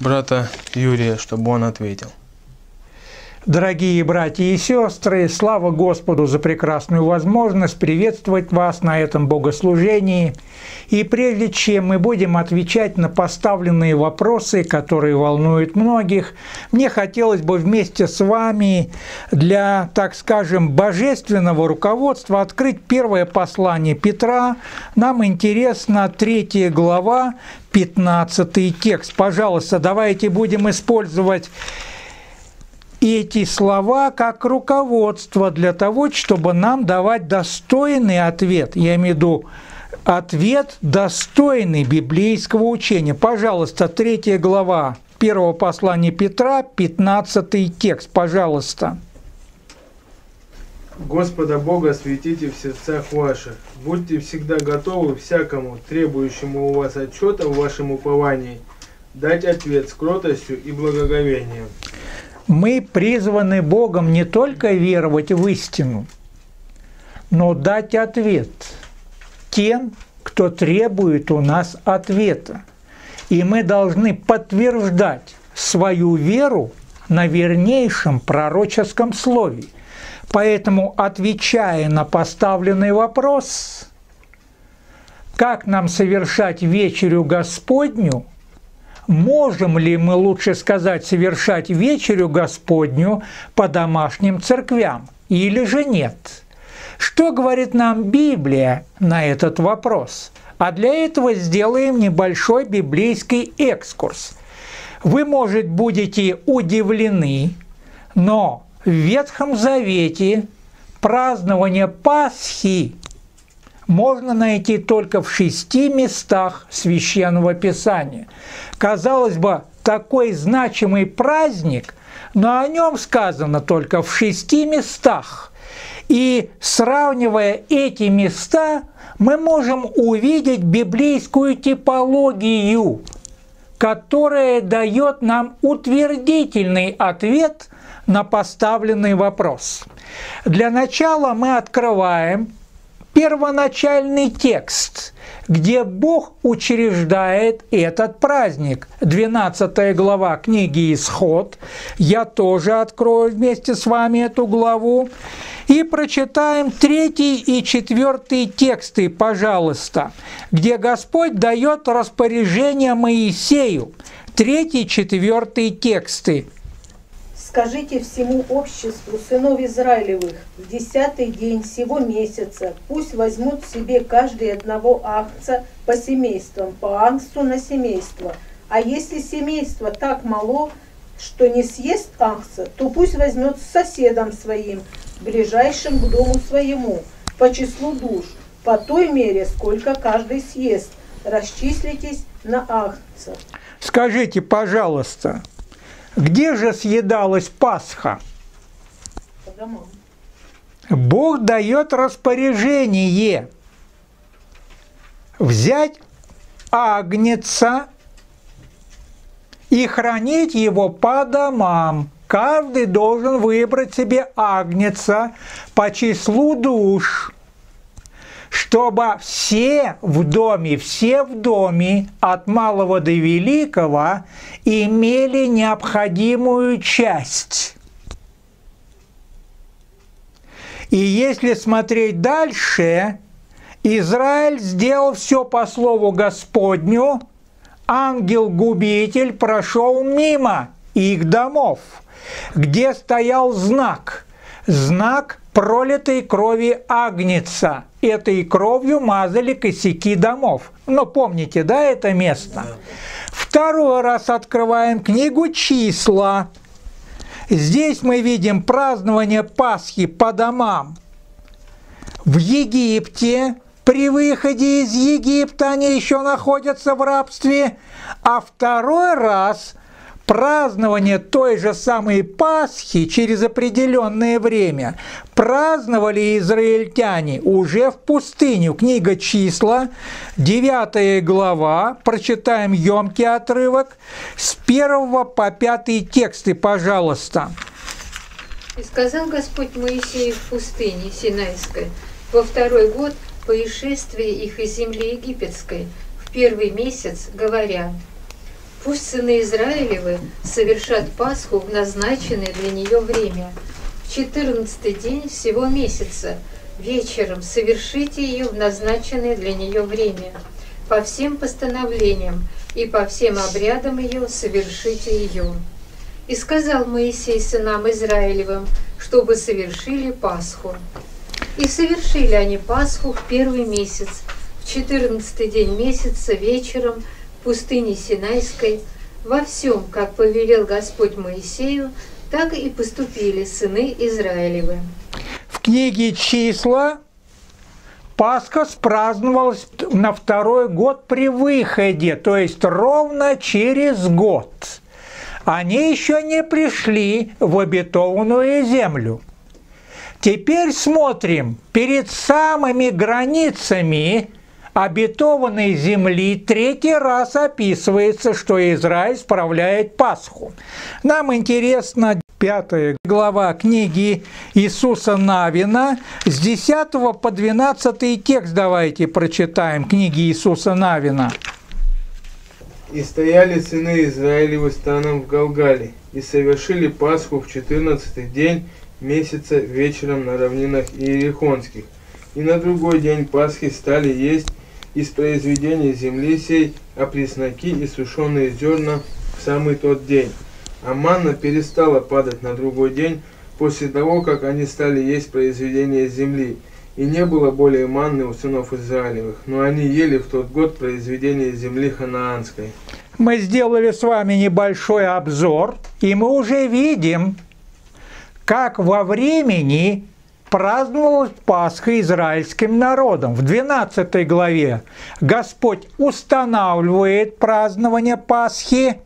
брата Юрия, чтобы он ответил. Дорогие братья и сестры, слава Господу за прекрасную возможность приветствовать вас на этом богослужении. И прежде чем мы будем отвечать на поставленные вопросы, которые волнуют многих, мне хотелось бы вместе с вами для, так скажем, божественного руководства открыть первое послание Петра. Нам интересна третья глава, 15 текст. Пожалуйста, давайте будем использовать эти слова как руководство для того, чтобы нам давать достойный ответ. Я имею в виду ответ достойный библейского учения. Пожалуйста, третья глава первого послания Петра, 15 текст, пожалуйста. Господа Бога светите в сердцах ваших. Будьте всегда готовы всякому, требующему у вас отчета в вашем уповании, дать ответ с кротостью и благоговением. Мы призваны Богом не только веровать в истину, но дать ответ тем, кто требует у нас ответа. И мы должны подтверждать свою веру на вернейшем пророческом слове. Поэтому, отвечая на поставленный вопрос, как нам совершать вечерю Господню – можем ли мы, лучше сказать, совершать вечерю Господню по домашним церквям или же нет? Что говорит нам Библия на этот вопрос? А для этого сделаем небольшой библейский экскурс. Вы, может, будете удивлены, но в Ветхом Завете празднование Пасхи можно найти только в шести местах Священного Писания. Казалось бы, такой значимый праздник, но о нем сказано только в шести местах. И сравнивая эти места, мы можем увидеть библейскую типологию, которая дает нам утвердительный ответ на поставленный вопрос. Для начала мы открываем первоначальный текст, где Бог учреждает этот праздник. 12 глава книги «Исход». Я тоже открою вместе с вами эту главу. И прочитаем третий и четвертый тексты, пожалуйста, где Господь дает распоряжение Моисею. Третий, четвертый тексты. Скажите всему обществу сынов Израилевых в десятый день сего месяца пусть возьмут себе каждый одного акца по семействам, по ангсту на семейство. А если семейство так мало, что не съест ангса, то пусть возьмет с соседом своим, ближайшим к дому своему, по числу душ, по той мере, сколько каждый съест. Расчислитесь на ангса. Скажите, пожалуйста, где же съедалась Пасха? Бог дает распоряжение взять агнеца и хранить его по домам. Каждый должен выбрать себе агнеца по числу душ чтобы все в доме, все в доме, от малого до великого, имели необходимую часть. И если смотреть дальше, Израиль сделал все по слову Господню, ангел-губитель прошел мимо их домов, где стоял знак, знак пролитой крови Агнца. Этой кровью мазали косяки домов. Ну, помните, да, это место? Второй раз открываем книгу «Числа». Здесь мы видим празднование Пасхи по домам. В Египте при выходе из Египта они еще находятся в рабстве, а второй раз празднование той же самой Пасхи через определенное время праздновали израильтяне уже в пустыню. Книга «Числа», 9 глава, прочитаем емкий отрывок с 1 по 5 тексты, пожалуйста. «И сказал Господь Моисею в пустыне Синайской во второй год по исшествии их из земли египетской, в первый месяц, говоря, Пусть сыны Израилевы совершат Пасху в назначенное для нее время. В четырнадцатый день всего месяца вечером совершите ее в назначенное для нее время. По всем постановлениям и по всем обрядам ее совершите ее. И сказал Моисей сынам Израилевым, чтобы совершили Пасху. И совершили они Пасху в первый месяц, в четырнадцатый день месяца вечером пустыне Синайской, во всем, как повелел Господь Моисею, так и поступили сыны Израилевы. В книге «Числа» Пасха спраздновалась на второй год при выходе, то есть ровно через год. Они еще не пришли в обетованную землю. Теперь смотрим, перед самыми границами обетованной земли третий раз описывается, что Израиль справляет Пасху. Нам интересно пятая глава книги Иисуса Навина с 10 по 12 текст давайте прочитаем книги Иисуса Навина. И стояли сыны Израилевы станом в Галгале, и совершили Пасху в четырнадцатый день месяца вечером на равнинах Иерихонских. И на другой день Пасхи стали есть из произведения земли сей, а пресноки и сушеные зерна в самый тот день. А манна перестала падать на другой день после того, как они стали есть произведения земли. И не было более манны у сынов Израилевых, но они ели в тот год произведения земли ханаанской. Мы сделали с вами небольшой обзор, и мы уже видим, как во времени праздновалась Пасха израильским народом. В 12 главе Господь устанавливает празднование Пасхи,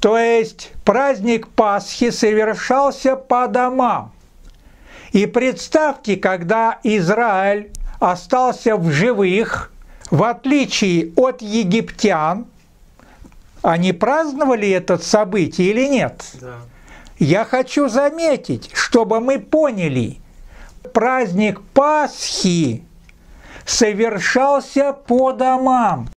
то есть праздник Пасхи совершался по домам. И представьте, когда Израиль остался в живых, в отличие от египтян, они праздновали это событие или нет? Да. Я хочу заметить, чтобы мы поняли, праздник Пасхи совершался по домам,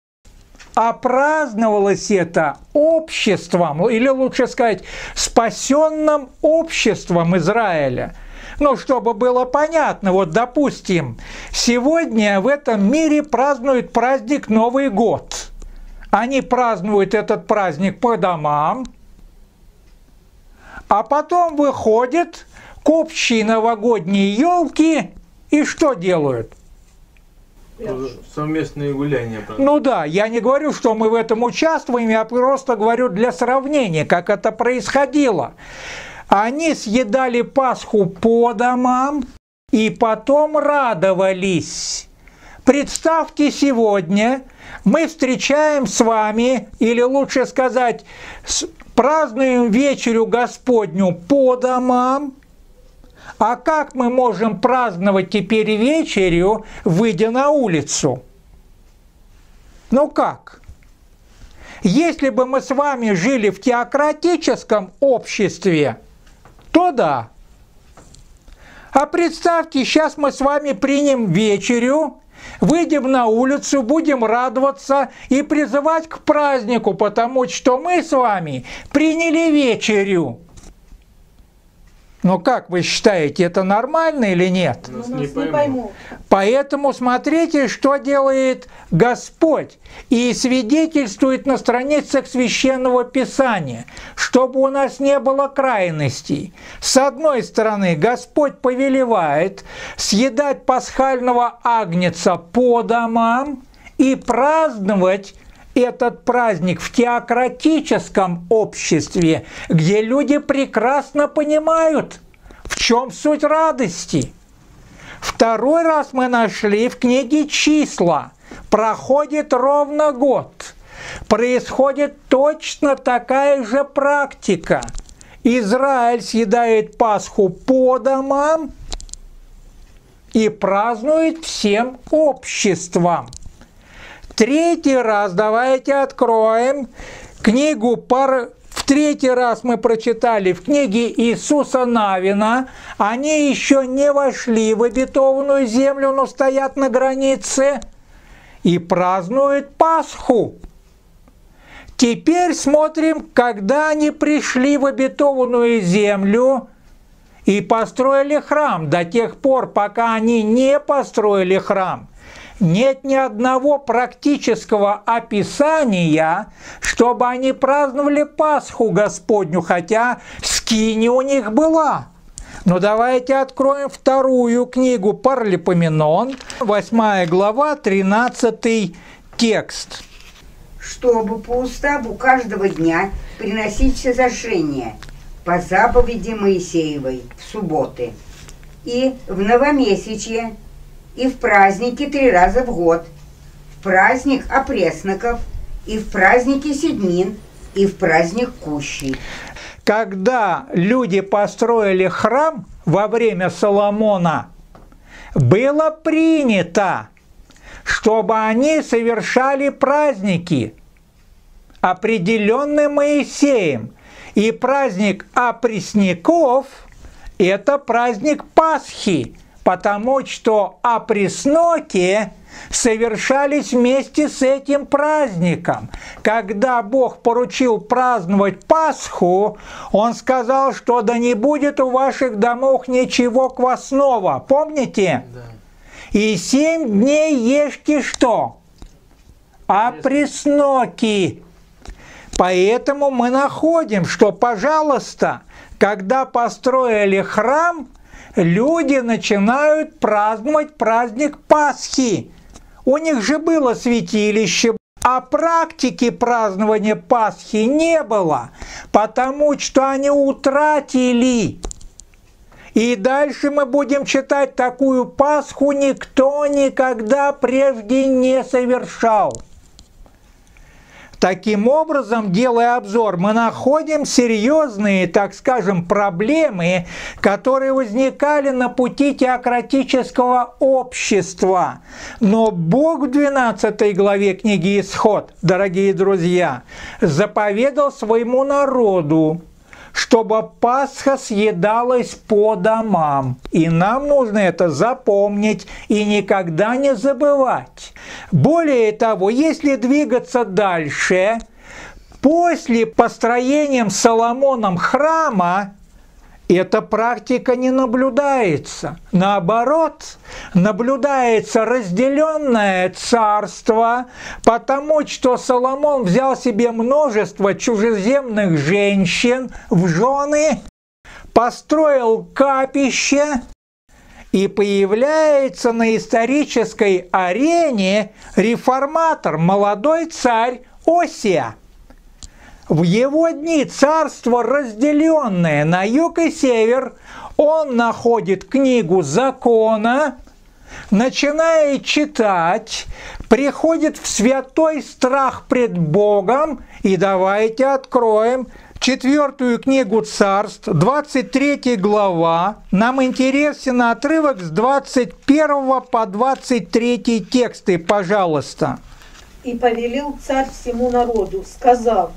а праздновалось это обществом, или лучше сказать, спасенным обществом Израиля. Ну, чтобы было понятно, вот, допустим, сегодня в этом мире празднуют праздник Новый год. Они празднуют этот праздник по домам, а потом выходят к общей новогодней елке и что делают? Совместные гуляния. правда. Ну да, я не говорю, что мы в этом участвуем, я просто говорю для сравнения, как это происходило. Они съедали Пасху по домам и потом радовались. Представьте сегодня, мы встречаем с вами, или лучше сказать, празднуем вечерю Господню по домам, а как мы можем праздновать теперь вечерю, выйдя на улицу? Ну как? Если бы мы с вами жили в теократическом обществе, то да. А представьте, сейчас мы с вами примем вечерю, выйдем на улицу, будем радоваться и призывать к празднику, потому что мы с вами приняли вечерю. Ну как вы считаете, это нормально или нет? Нас не поймут. Поэтому смотрите, что делает Господь. И свидетельствует на страницах Священного Писания, чтобы у нас не было крайностей. С одной стороны, Господь повелевает съедать пасхального агнеца по домам и праздновать этот праздник в теократическом обществе, где люди прекрасно понимают, в чем суть радости. Второй раз мы нашли в книге «Числа». Проходит ровно год. Происходит точно такая же практика. Израиль съедает Пасху по домам и празднует всем обществом. Третий раз давайте откроем книгу пар... В третий раз мы прочитали в книге Иисуса Навина. Они еще не вошли в обетованную землю, но стоят на границе и празднуют Пасху. Теперь смотрим, когда они пришли в обетованную землю и построили храм до тех пор, пока они не построили храм. Нет ни одного практического описания, чтобы они праздновали Пасху Господню, хотя скини у них была. Но давайте откроем вторую книгу Парлипоменон, 8 глава, 13 текст. Чтобы по уставу каждого дня приносить всезашение по заповеди Моисеевой в субботы и в новомесячье, и в праздники три раза в год, в праздник опресноков, и в праздники седмин, и в праздник кущей. Когда люди построили храм во время Соломона, было принято, чтобы они совершали праздники, определенные Моисеем. И праздник опресняков – это праздник Пасхи, потому что опресноки совершались вместе с этим праздником. Когда Бог поручил праздновать Пасху, Он сказал, что да не будет у ваших домов ничего квасного. Помните? Да. И семь дней ешьте что? А пресноки. Поэтому мы находим, что, пожалуйста, когда построили храм, люди начинают праздновать праздник Пасхи. У них же было святилище, а практики празднования Пасхи не было, потому что они утратили. И дальше мы будем читать такую Пасху никто никогда прежде не совершал. Таким образом, делая обзор, мы находим серьезные, так скажем, проблемы, которые возникали на пути теократического общества. Но Бог в 12 главе книги «Исход», дорогие друзья, заповедал своему народу чтобы Пасха съедалась по домам. И нам нужно это запомнить и никогда не забывать. Более того, если двигаться дальше, после построения Соломоном храма эта практика не наблюдается. Наоборот, наблюдается разделенное царство, потому что Соломон взял себе множество чужеземных женщин в жены, построил капище, и появляется на исторической арене реформатор, молодой царь Осия – в его дни царство, разделенное на юг и север, он находит книгу закона, начинает читать, приходит в святой страх пред Богом, и давайте откроем четвертую книгу царств, 23 глава. Нам интересен отрывок с 21 по 23 тексты, пожалуйста. «И повелел царь всему народу, сказав,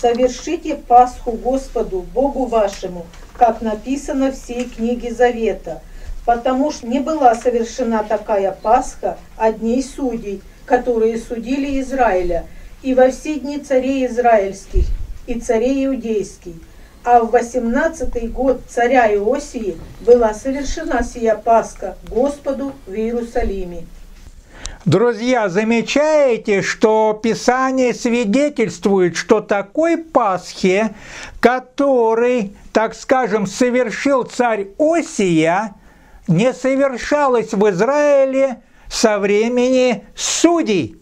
совершите Пасху Господу, Богу вашему, как написано в всей книге Завета, потому что не была совершена такая Пасха от дней судей, которые судили Израиля, и во все дни царей израильских, и царей иудейских. А в восемнадцатый год царя Иосии была совершена сия Пасха Господу в Иерусалиме. Друзья, замечаете, что Писание свидетельствует, что такой Пасхи, который, так скажем, совершил царь Осия, не совершалась в Израиле со времени судей.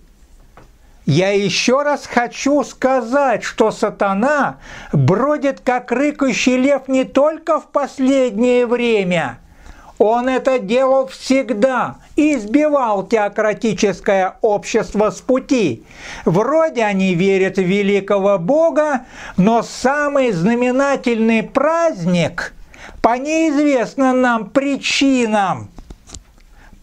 Я еще раз хочу сказать, что сатана бродит как рыкающий лев не только в последнее время – он это делал всегда и избивал теократическое общество с пути. Вроде они верят в великого Бога, но самый знаменательный праздник по неизвестным нам причинам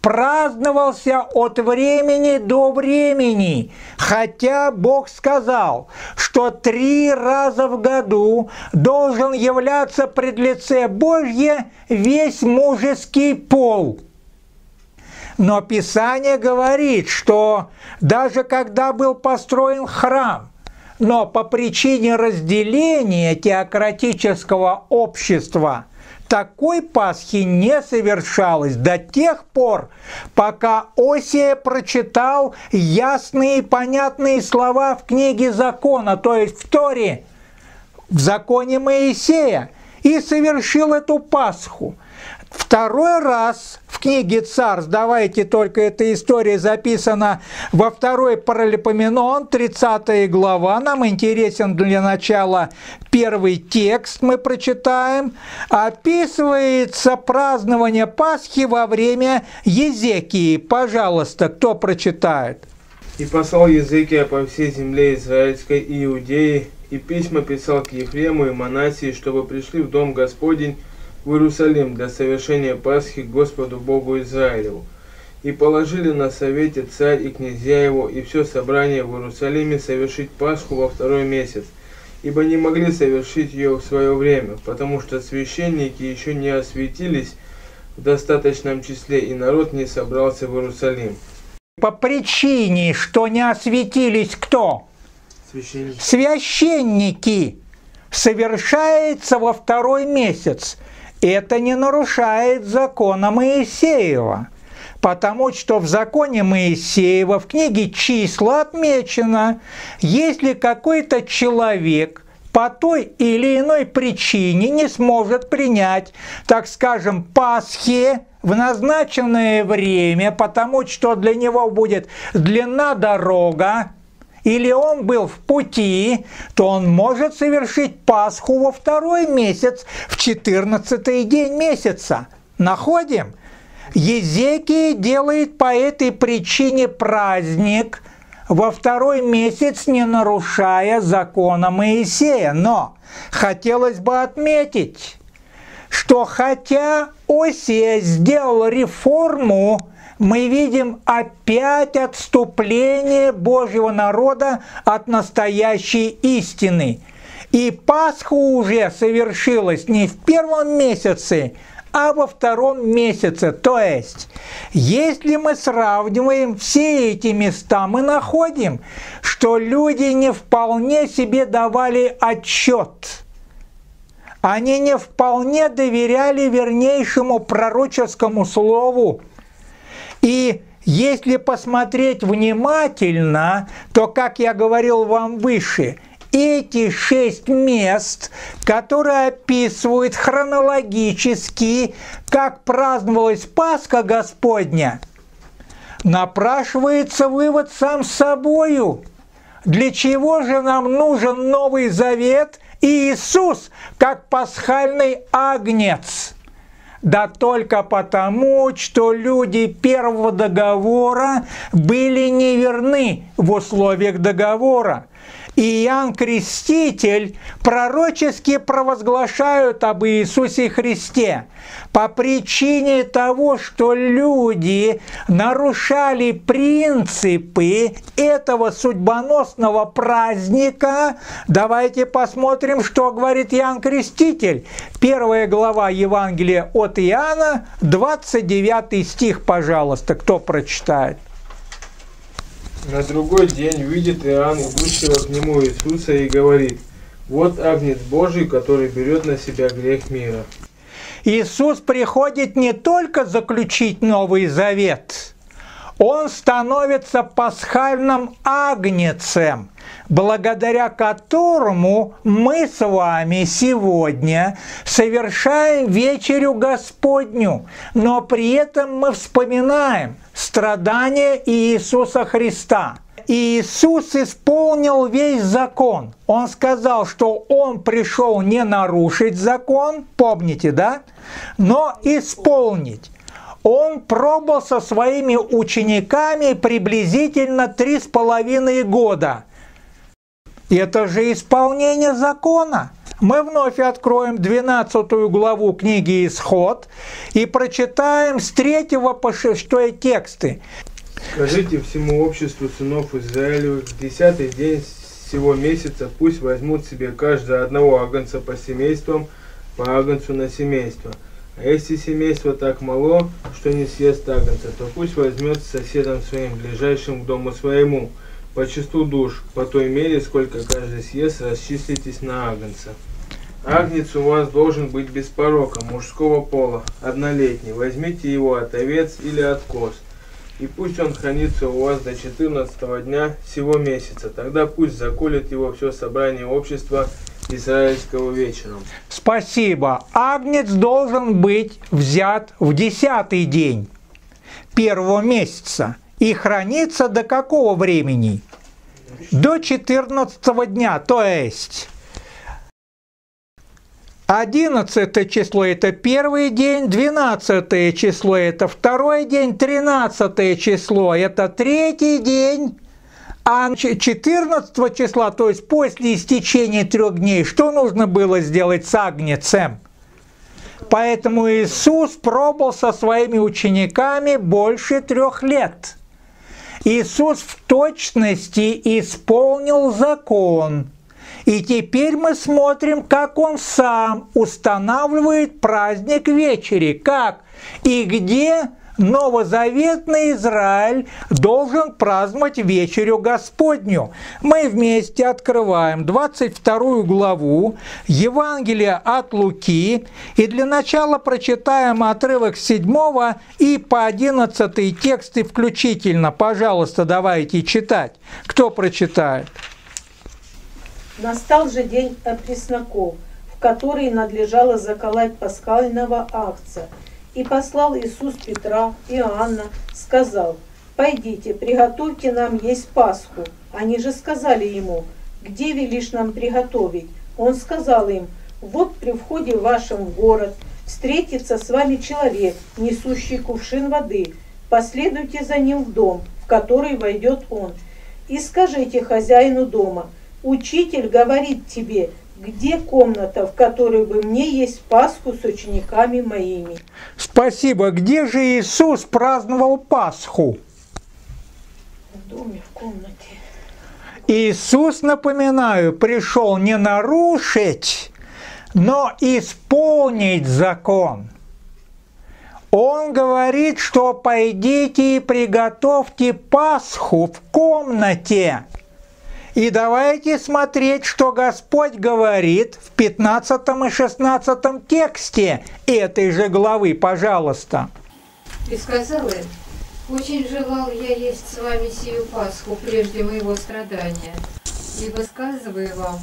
праздновался от времени до времени, хотя Бог сказал, что три раза в году должен являться пред лице Божье весь мужеский пол. Но Писание говорит, что даже когда был построен храм, Но по причине разделения теократического общества такой Пасхи не совершалось до тех пор, пока Осия прочитал ясные и понятные слова в книге закона, то есть в Торе, в законе Моисея, и совершил эту Пасху. Второй раз в книге «Царств», давайте только эта история записана во второй Паралипоменон, 30 глава, нам интересен для начала первый текст, мы прочитаем, описывается празднование Пасхи во время Езекии. Пожалуйста, кто прочитает? И послал Езекия по всей земле Израильской и Иудеи, и письма писал к Ефрему и Манасии, чтобы пришли в дом Господень в Иерусалим для совершения Пасхи Господу Богу Израилеву. И положили на совете царь и князья его и все собрание в Иерусалиме совершить Пасху во второй месяц, ибо не могли совершить ее в свое время, потому что священники еще не осветились в достаточном числе, и народ не собрался в Иерусалим. По причине, что не осветились кто? Священники. Священники. Совершается во второй месяц – это не нарушает закона Моисеева, потому что в законе Моисеева в книге числа отмечено, если какой-то человек по той или иной причине не сможет принять, так скажем, Пасхи в назначенное время, потому что для него будет длина дорога, или он был в пути, то он может совершить Пасху во второй месяц, в 14 день месяца. Находим? Езекия делает по этой причине праздник во второй месяц, не нарушая закона Моисея. Но хотелось бы отметить, что хотя Осия сделал реформу мы видим опять отступление Божьего народа от настоящей истины. И Пасха уже совершилась не в первом месяце, а во втором месяце. То есть, если мы сравниваем все эти места, мы находим, что люди не вполне себе давали отчет. Они не вполне доверяли вернейшему пророческому слову, и если посмотреть внимательно, то, как я говорил вам выше, эти шесть мест, которые описывают хронологически, как праздновалась Пасха Господня, напрашивается вывод сам собою. Для чего же нам нужен Новый Завет и Иисус как пасхальный агнец? Да только потому, что люди первого договора были неверны в условиях договора. И Иоанн Креститель пророчески провозглашают об Иисусе Христе по причине того, что люди нарушали принципы этого судьбоносного праздника. Давайте посмотрим, что говорит Иоанн Креститель. Первая глава Евангелия от Иоанна, 29 стих, пожалуйста, кто прочитает? На другой день видит Иоанн идущего к нему Иисуса и говорит, «Вот Агнец Божий, который берет на себя грех мира». Иисус приходит не только заключить Новый Завет, Он становится пасхальным агнецем, благодаря которому мы с вами сегодня совершаем вечерю Господню, но при этом мы вспоминаем страдания Иисуса Христа. Иисус исполнил весь закон. Он сказал, что Он пришел не нарушить закон, помните, да? Но исполнить. Он пробыл со своими учениками приблизительно три с половиной года – это же исполнение закона. Мы вновь откроем 12 главу книги «Исход» и прочитаем с 3 по 6 тексты. Скажите всему обществу сынов Израилевых, в десятый день всего месяца пусть возьмут себе каждый одного агнца по семействам, по агнцу на семейство. А если семейство так мало, что не съест агнца, то пусть возьмет соседом своим, ближайшим к дому своему, по числу душ, по той мере, сколько каждый съест, расчислитесь на агнца. Агнец у вас должен быть без порока, мужского пола, однолетний. Возьмите его от овец или от коз, и пусть он хранится у вас до 14 дня всего месяца. Тогда пусть заколет его все собрание общества израильского вечером. Спасибо. Агнец должен быть взят в десятый день первого месяца и хранится до какого времени? До 14 дня, то есть 11 число это первый день, 12 число это второй день, 13 число это третий день, а 14 числа, то есть после истечения трех дней, что нужно было сделать с Агнецем? Поэтому Иисус пробыл со своими учениками больше трех лет. Иисус в точности исполнил закон. И теперь мы смотрим, как он сам устанавливает праздник вечери. Как и где новозаветный Израиль должен праздновать вечерю Господню. Мы вместе открываем 22 главу Евангелия от Луки и для начала прочитаем отрывок с 7 и по 11 тексты включительно. Пожалуйста, давайте читать. Кто прочитает? Настал же день опресноков, в который надлежало заколоть пасхального акция – и послал Иисус Петра, и Иоанна, сказал, «Пойдите, приготовьте нам есть Пасху». Они же сказали ему, «Где велишь нам приготовить?» Он сказал им, «Вот при входе вашем в город встретится с вами человек, несущий кувшин воды. Последуйте за ним в дом, в который войдет он, и скажите хозяину дома, «Учитель говорит тебе, где комната, в которой бы мне есть Пасху с учениками моими? Спасибо. Где же Иисус праздновал Пасху? В доме, в комнате. Иисус, напоминаю, пришел не нарушить, но исполнить закон. Он говорит, что пойдите и приготовьте Пасху в комнате. И давайте смотреть, что Господь говорит в 15 и 16 тексте этой же главы, пожалуйста. И сказал им, очень желал я есть с вами сию Пасху прежде моего страдания, ибо сказываю вам,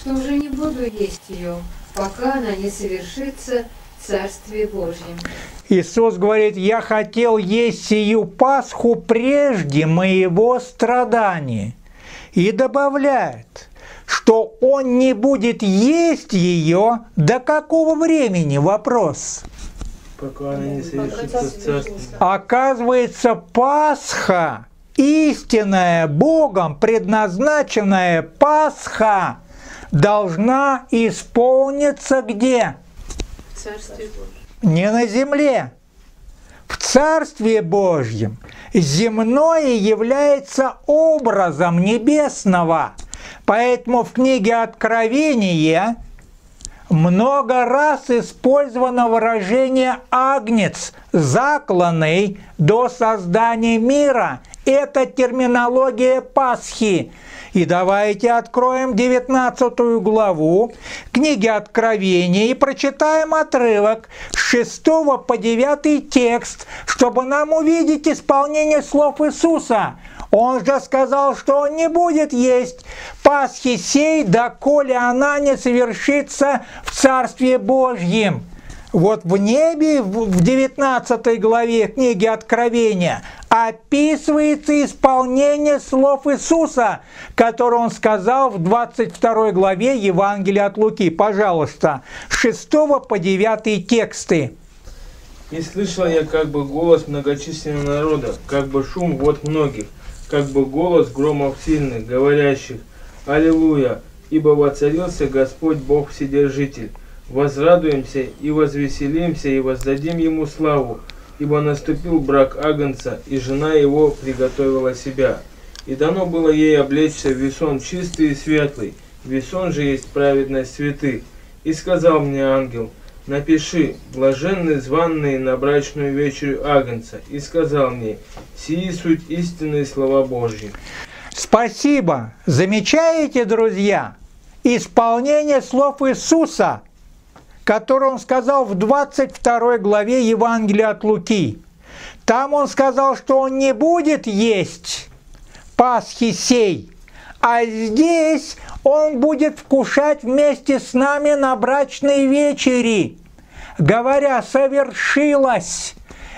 что уже не буду есть ее, пока она не совершится в Царстве Божьем. Иисус говорит, я хотел есть сию Пасху прежде моего страдания и добавляет, что он не будет есть ее до какого времени? Вопрос. Пока она не совершится. Оказывается, Пасха, истинная Богом предназначенная Пасха, должна исполниться где? В Царстве Божьем. Не на земле. В Царстве Божьем земное является образом небесного. Поэтому в книге Откровения много раз использовано выражение «агнец», закланный до создания мира. Это терминология Пасхи. И давайте откроем 19 главу книги Откровения и прочитаем отрывок с 6 по 9 текст, чтобы нам увидеть исполнение слов Иисуса. Он же сказал, что он не будет есть Пасхи сей, доколе она не совершится в Царстве Божьем. Вот в небе, в 19 главе книги Откровения, описывается исполнение слов Иисуса, которые он сказал в 22 главе Евангелия от Луки. Пожалуйста, с 6 по 9 тексты. И слышал я как бы голос многочисленного народа, как бы шум вот многих, как бы голос громов сильных, говорящих «Аллилуйя! Ибо воцарился Господь Бог Вседержитель, возрадуемся и возвеселимся и воздадим Ему славу, ибо наступил брак Агнца, и жена его приготовила себя. И дано было ей облечься весон чистый и светлый, весон же есть праведность святых. И сказал мне ангел, напиши, блаженны званные на брачную вечерю Агнца, и сказал мне, сии суть истинные слова Божьи. Спасибо. Замечаете, друзья, исполнение слов Иисуса, которые он сказал в 22 главе Евангелия от Луки. Там он сказал, что он не будет есть Пасхи сей, а здесь он будет вкушать вместе с нами на брачной вечери, говоря «совершилось».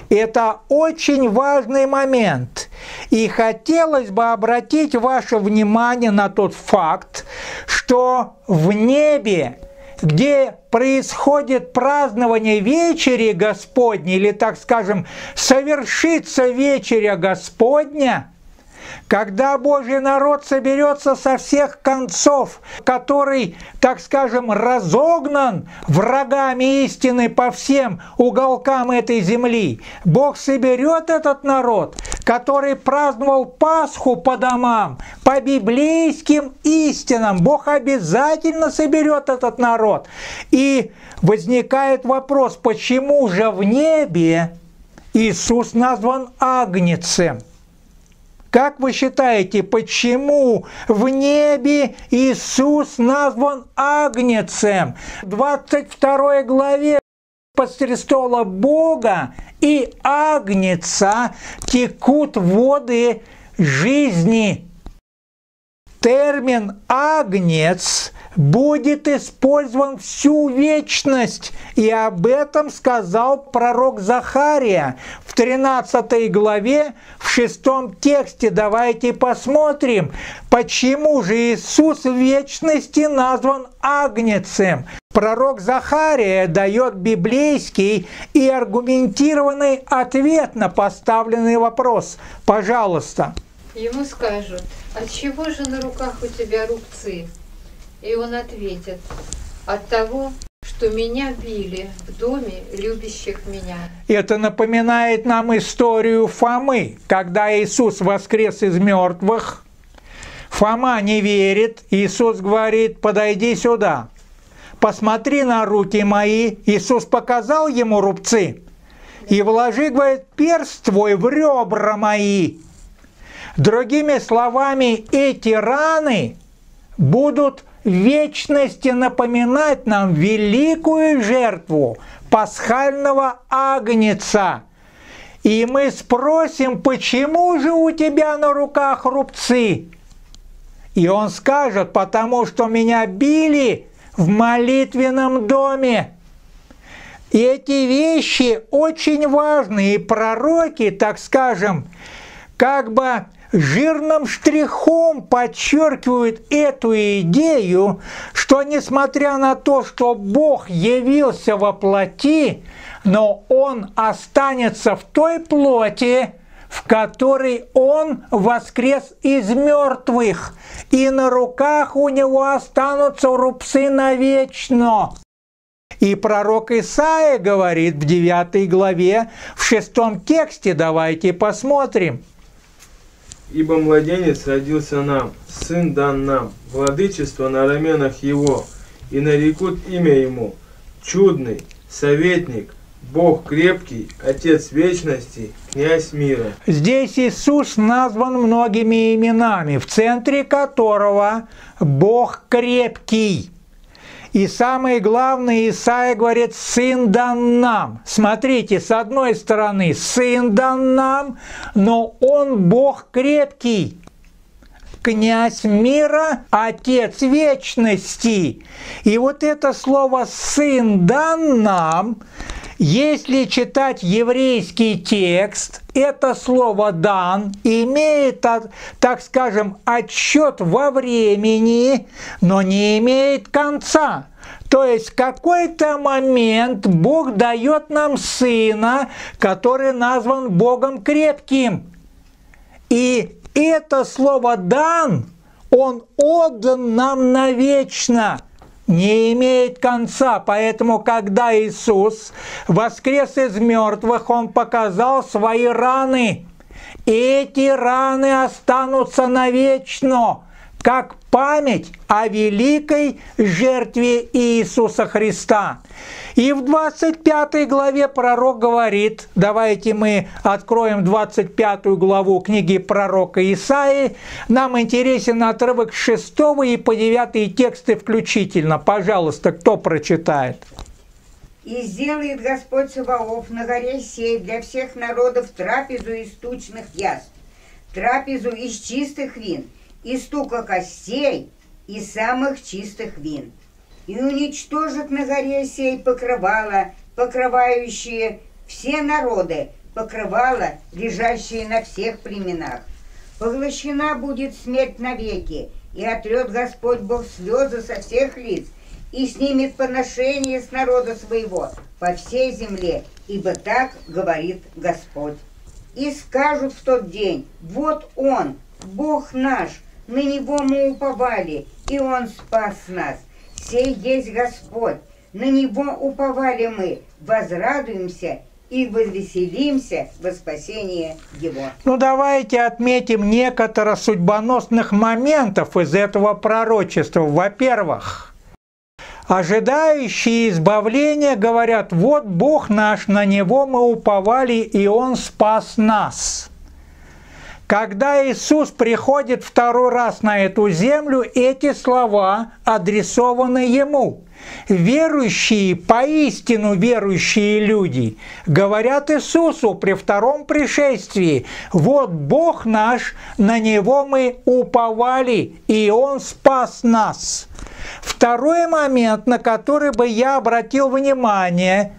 Это очень важный момент. И хотелось бы обратить ваше внимание на тот факт, что в небе, где происходит празднование вечери Господней, или, так скажем, совершится вечеря Господня – когда Божий народ соберется со всех концов, который, так скажем, разогнан врагами истины по всем уголкам этой земли, Бог соберет этот народ, который праздновал Пасху по домам, по библейским истинам. Бог обязательно соберет этот народ. И возникает вопрос, почему же в небе Иисус назван Агнецем? Как вы считаете, почему в небе Иисус назван Агнецем? В 22 главе под престола Бога и Агнеца текут воды жизни. Термин «агнец» будет использован всю вечность. И об этом сказал пророк Захария в 13 главе, в 6 тексте. Давайте посмотрим, почему же Иисус в вечности назван Агнецем. Пророк Захария дает библейский и аргументированный ответ на поставленный вопрос. Пожалуйста. Ему скажут, от чего же на руках у тебя рубцы? И он ответит, от того, что меня били в доме любящих меня. Это напоминает нам историю Фомы, когда Иисус воскрес из мертвых. Фома не верит, Иисус говорит, подойди сюда, посмотри на руки мои. Иисус показал ему рубцы и вложи, говорит, перст твой в ребра мои. Другими словами, эти раны будут вечности напоминать нам великую жертву пасхального агнеца. И мы спросим, почему же у тебя на руках рубцы? И он скажет, потому что меня били в молитвенном доме. И эти вещи очень важны, и пророки, так скажем, как бы жирным штрихом подчеркивают эту идею, что несмотря на то, что Бог явился во плоти, но Он останется в той плоти, в которой Он воскрес из мертвых, и на руках у Него останутся рубцы навечно. И пророк Исаия говорит в 9 главе, в шестом тексте, давайте посмотрим – Ибо младенец родился нам, сын дан нам, владычество на раменах его, и нарекут имя ему, чудный, советник, Бог крепкий, Отец вечности, князь мира. Здесь Иисус назван многими именами, в центре которого Бог крепкий. И самое главное, Исаия говорит, сын дан нам. Смотрите, с одной стороны, сын дан нам, но он Бог крепкий. Князь мира, Отец вечности. И вот это слово «сын дан нам» Если читать еврейский текст, это слово «дан» имеет, так скажем, отсчет во времени, но не имеет конца. То есть в какой-то момент Бог дает нам сына, который назван Богом крепким. И это слово «дан», он отдан нам навечно – не имеет конца. Поэтому, когда Иисус воскрес из мертвых, Он показал свои раны. И эти раны останутся навечно, как память о великой жертве Иисуса Христа. И в 25 главе пророк говорит, давайте мы откроем 25 главу книги пророка Исаии, нам интересен отрывок с 6 и по 9 тексты включительно. Пожалуйста, кто прочитает? И сделает Господь Саваоф на горе сей для всех народов трапезу из тучных яств, трапезу из чистых вин, из стука костей и самых чистых вин. И уничтожит на горе сей покрывало, покрывающие все народы, покрывало, лежащие на всех племенах. Поглощена будет смерть навеки, и отрет Господь Бог слезы со всех лиц, и снимет поношение с народа своего по всей земле, ибо так говорит Господь. И скажут в тот день, вот Он, Бог наш, на Него мы уповали, и Он спас нас. Сей есть Господь, на Него уповали мы, возрадуемся и возвеселимся во спасение Его. Ну давайте отметим некоторые судьбоносных моментов из этого пророчества. Во-первых, ожидающие избавления говорят, вот Бог наш, на Него мы уповали, и Он спас нас. Когда Иисус приходит второй раз на эту землю, эти слова адресованы Ему. Верующие, поистину верующие люди говорят Иисусу при втором пришествии, вот Бог наш, на Него мы уповали, и Он спас нас. Второй момент, на который бы я обратил внимание,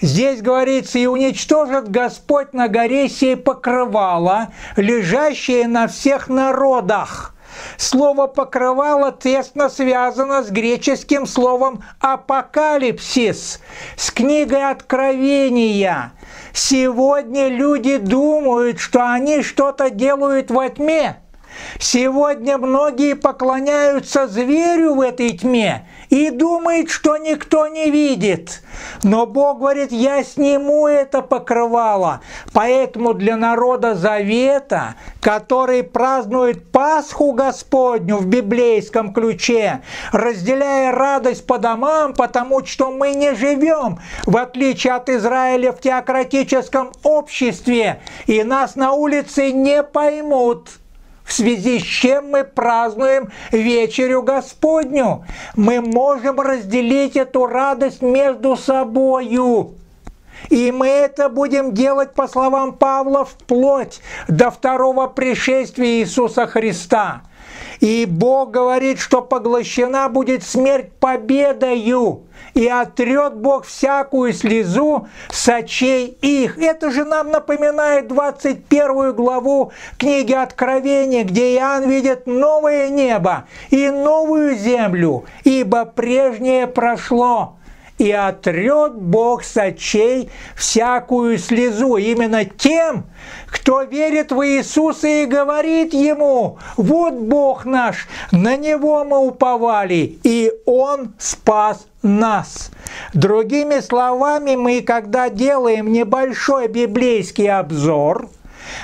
Здесь говорится, и уничтожит Господь на горе сей покрывало, лежащее на всех народах. Слово «покрывало» тесно связано с греческим словом «апокалипсис», с книгой Откровения. Сегодня люди думают, что они что-то делают во тьме. Сегодня многие поклоняются зверю в этой тьме и думает, что никто не видит. Но Бог говорит, я сниму это покрывало. Поэтому для народа Завета, который празднует Пасху Господню в библейском ключе, разделяя радость по домам, потому что мы не живем, в отличие от Израиля, в теократическом обществе, и нас на улице не поймут в связи с чем мы празднуем вечерю Господню. Мы можем разделить эту радость между собою. И мы это будем делать, по словам Павла, вплоть до второго пришествия Иисуса Христа. И Бог говорит, что поглощена будет смерть победою, и отрет Бог всякую слезу с очей их. Это же нам напоминает 21 главу книги Откровения, где Иоанн видит новое небо и новую землю, ибо прежнее прошло и отрет Бог с очей всякую слезу. Именно тем, кто верит в Иисуса и говорит Ему, вот Бог наш, на Него мы уповали, и Он спас нас. Другими словами, мы, когда делаем небольшой библейский обзор,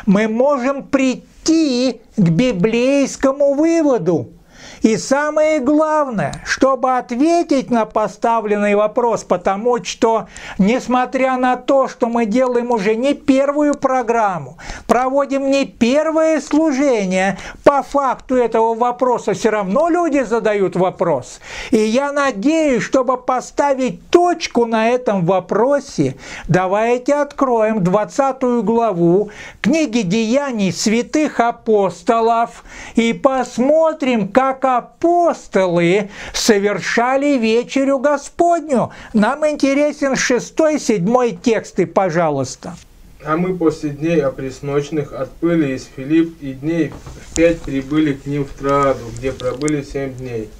мы можем прийти к библейскому выводу – и самое главное, чтобы ответить на поставленный вопрос, потому что, несмотря на то, что мы делаем уже не первую программу, проводим не первое служение, по факту этого вопроса все равно люди задают вопрос. И я надеюсь, чтобы поставить точку на этом вопросе, давайте откроем 20 главу книги Деяний святых апостолов и посмотрим, как апостолы совершали вечерю Господню. Нам интересен шестой, седьмой тексты, пожалуйста. А мы после дней опресночных отплыли из Филипп и дней в пять прибыли к ним в Трааду, где пробыли семь дней.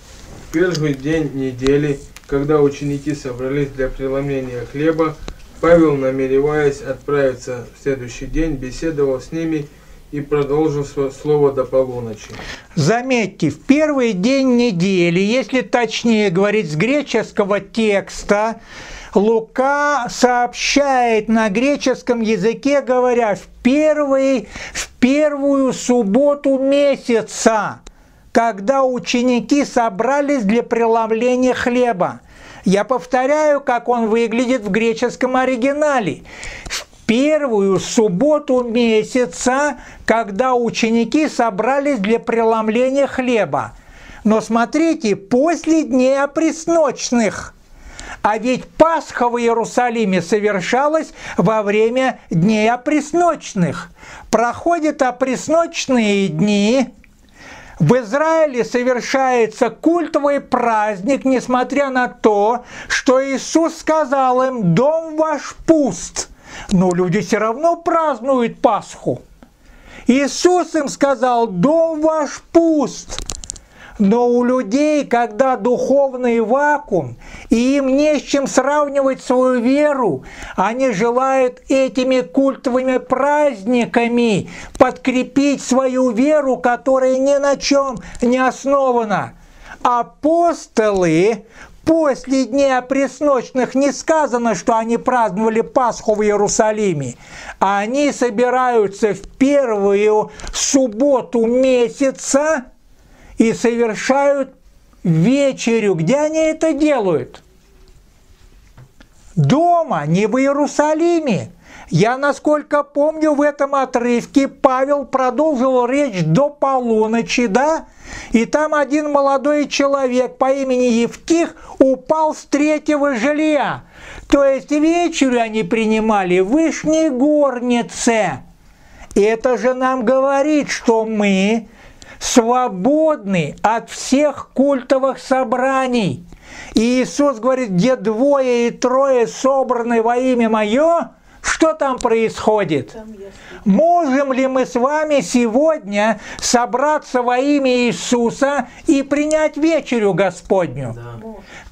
В первый день недели, когда ученики собрались для преломления хлеба, Павел, намереваясь отправиться в следующий день, беседовал с ними и продолжил слово до полуночи. Заметьте, в первый день недели, если точнее говорить с греческого текста, Лука сообщает на греческом языке, говоря, в, первый, в первую субботу месяца. когда ученики собрались для преломления хлеба. Я повторяю, как он выглядит в греческом оригинале. В первую субботу месяца, когда ученики собрались для преломления хлеба. Но смотрите, после дней опресночных. А ведь Пасха в Иерусалиме совершалась во время дней опресночных. Проходят опресночные дни, в Израиле совершается культовый праздник, несмотря на то, что Иисус сказал им, дом ваш пуст. Но люди все равно празднуют Пасху. Иисус им сказал, дом ваш пуст. Но у людей, когда духовный вакуум, и им не с чем сравнивать свою веру, они желают этими культовыми праздниками подкрепить свою веру, которая ни на чем не основана. Апостолы После дня пресночных не сказано, что они праздновали Пасху в Иерусалиме. Они собираются в первую субботу месяца и совершают вечерю. Где они это делают? Дома, не в Иерусалиме. Я, насколько помню, в этом отрывке Павел продолжил речь до полуночи, да? И там один молодой человек по имени Евтих упал с третьего жилья. То есть вечерю они принимали вышней горнице. Это же нам говорит, что мы свободны от всех культовых собраний. И Иисус говорит, где двое и трое собраны во имя Мое, что там происходит? Можем ли мы с вами сегодня собраться во имя Иисуса и принять вечерю Господню?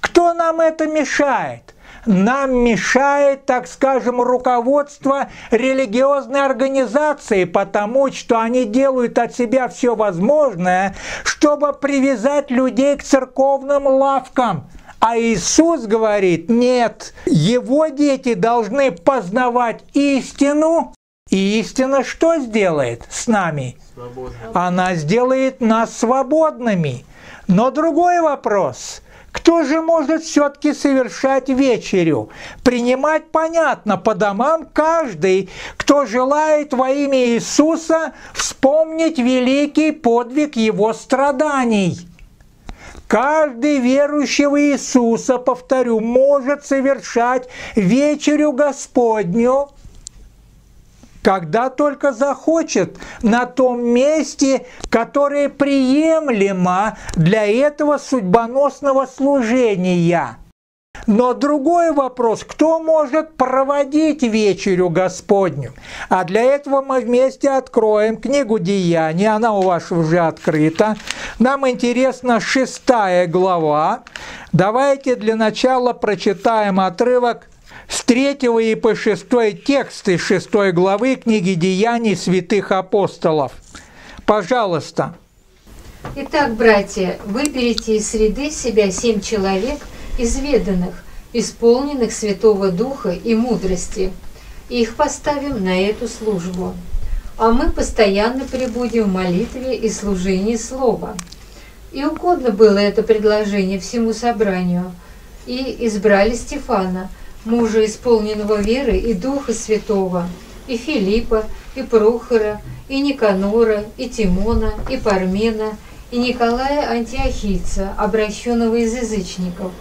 Кто нам это мешает? нам мешает, так скажем, руководство религиозной организации, потому что они делают от себя все возможное, чтобы привязать людей к церковным лавкам. А Иисус говорит, нет, его дети должны познавать истину. И истина что сделает с нами? Свободно. Она сделает нас свободными. Но другой вопрос – кто же может все-таки совершать вечерю? Принимать, понятно, по домам каждый, кто желает во имя Иисуса вспомнить великий подвиг Его страданий. Каждый верующий в Иисуса, повторю, может совершать вечерю Господню – когда только захочет, на том месте, которое приемлемо для этого судьбоносного служения. Но другой вопрос, кто может проводить вечерю Господню? А для этого мы вместе откроем книгу Деяний, она у вас уже открыта. Нам интересна шестая глава. Давайте для начала прочитаем отрывок с третьего и по шестой тексты шестой главы книги Деяний святых апостолов. Пожалуйста. Итак, братья, выберите из среды себя семь человек, изведанных, исполненных Святого Духа и мудрости, их поставим на эту службу. А мы постоянно пребудем в молитве и служении Слова. И угодно было это предложение всему собранию, и избрали Стефана – мужа, исполненного веры и Духа Святого, и Филиппа, и Прохора, и Никанора, и Тимона, и Пармена, и Николая Антиохийца, обращенного из язычников.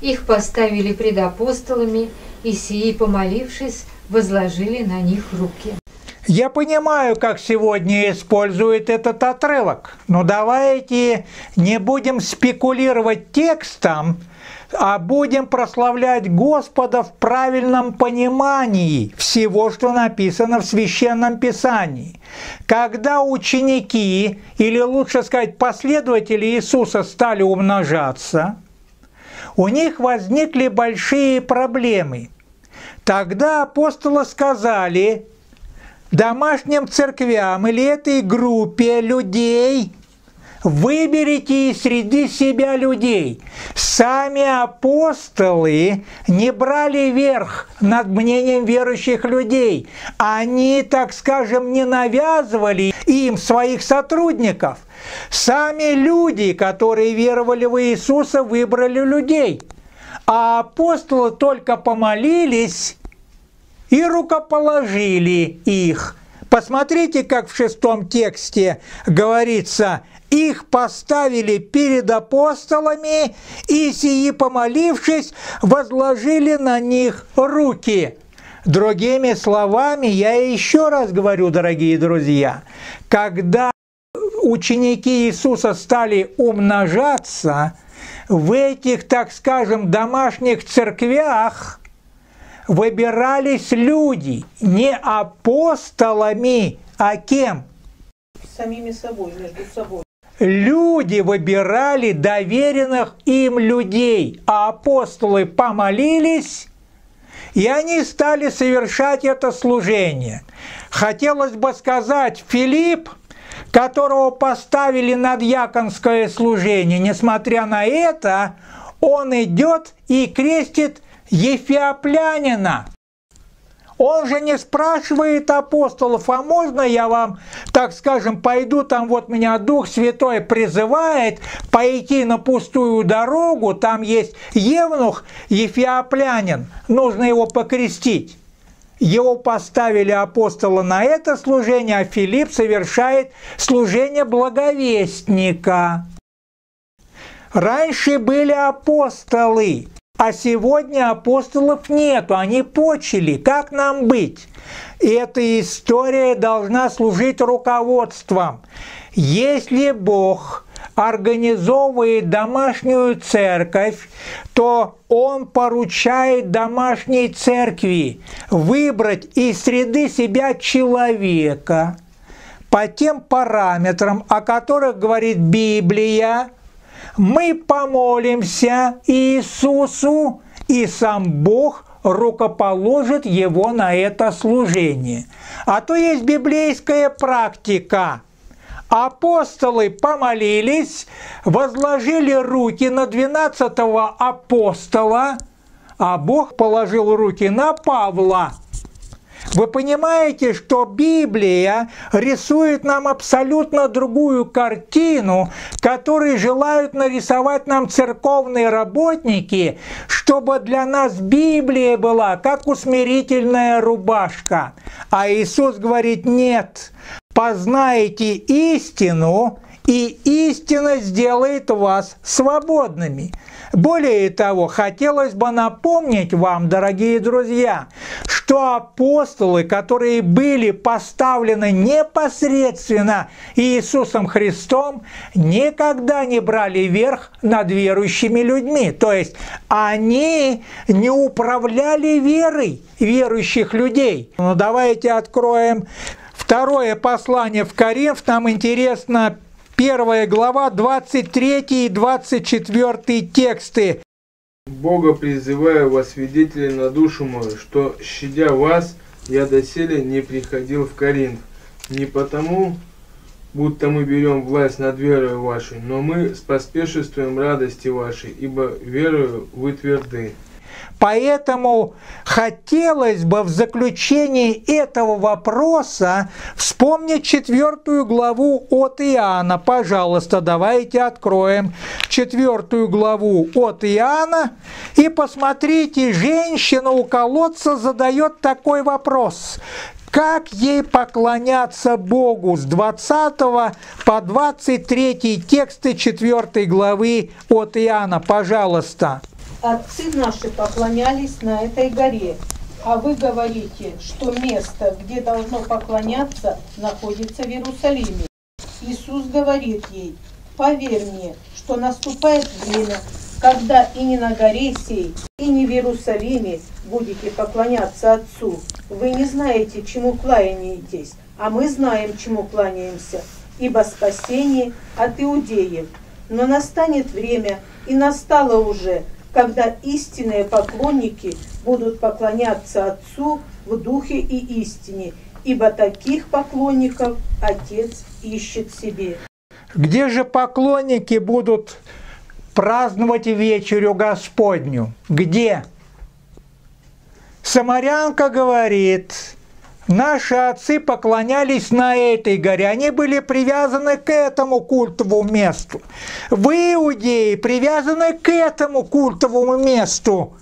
Их поставили пред апостолами, и сии, помолившись, возложили на них руки. Я понимаю, как сегодня используют этот отрывок, но давайте не будем спекулировать текстом, а будем прославлять Господа в правильном понимании всего, что написано в Священном Писании. Когда ученики, или лучше сказать последователи Иисуса стали умножаться, у них возникли большие проблемы. Тогда апостолы сказали домашним церквям или этой группе людей, выберите из среды себя людей. Сами апостолы не брали верх над мнением верующих людей. Они, так скажем, не навязывали им своих сотрудников. Сами люди, которые веровали в Иисуса, выбрали людей. А апостолы только помолились и рукоположили их. Посмотрите, как в шестом тексте говорится, их поставили перед апостолами, и сии, помолившись, возложили на них руки. Другими словами, я еще раз говорю, дорогие друзья, когда ученики Иисуса стали умножаться, в этих, так скажем, домашних церквях выбирались люди не апостолами, а кем? Самими собой, между собой. Люди выбирали доверенных им людей, а апостолы помолились, и они стали совершать это служение. Хотелось бы сказать, Филипп, которого поставили на дьяконское служение, несмотря на это, он идет и крестит Ефиоплянина. Он же не спрашивает апостолов, а можно я вам, так скажем, пойду, там вот меня Дух Святой призывает пойти на пустую дорогу, там есть Евнух Ефиоплянин, нужно его покрестить. Его поставили апостола на это служение, а Филипп совершает служение благовестника. Раньше были апостолы, а сегодня апостолов нету, они почили. Как нам быть? И эта история должна служить руководством. Если Бог организовывает домашнюю церковь, то он поручает домашней церкви выбрать из среды себя человека по тем параметрам, о которых говорит Библия, мы помолимся Иисусу, и сам Бог рукоположит его на это служение. А то есть библейская практика. Апостолы помолились, возложили руки на 12 апостола, а Бог положил руки на Павла – вы понимаете, что Библия рисует нам абсолютно другую картину, которую желают нарисовать нам церковные работники, чтобы для нас Библия была как усмирительная рубашка. А Иисус говорит, нет, познаете истину, и истина сделает вас свободными. Более того, хотелось бы напомнить вам, дорогие друзья, что апостолы, которые были поставлены непосредственно Иисусом Христом, никогда не брали верх над верующими людьми. То есть они не управляли верой верующих людей. Ну давайте откроем второе послание в Коринф. Нам интересно первая глава, 23 и 24 тексты. Бога призываю во свидетели на душу мою, что, щадя вас, я доселе не приходил в Коринф. Не потому, будто мы берем власть над верою вашей, но мы споспешествуем радости вашей, ибо верою вы тверды. Поэтому хотелось бы в заключении этого вопроса вспомнить четвертую главу от Иоанна. Пожалуйста, давайте откроем четвертую главу от Иоанна и посмотрите, женщина у колодца задает такой вопрос. Как ей поклоняться Богу с 20 по 23 тексты 4 главы от Иоанна? Пожалуйста. Отцы наши поклонялись на этой горе, а вы говорите, что место, где должно поклоняться, находится в Иерусалиме. Иисус говорит ей, поверь мне, что наступает время, когда и не на горе сей, и не в Иерусалиме будете поклоняться Отцу. Вы не знаете, чему кланяетесь, а мы знаем, чему кланяемся, ибо спасение от иудеев. Но настанет время, и настало уже, когда истинные поклонники будут поклоняться Отцу в духе и истине, ибо таких поклонников Отец ищет себе. Где же поклонники будут праздновать вечерю Господню? Где? Самарянка говорит, наши отцы поклонялись на этой горе, они были привязаны к этому культовому месту. Вы, иудеи, привязаны к этому культовому месту.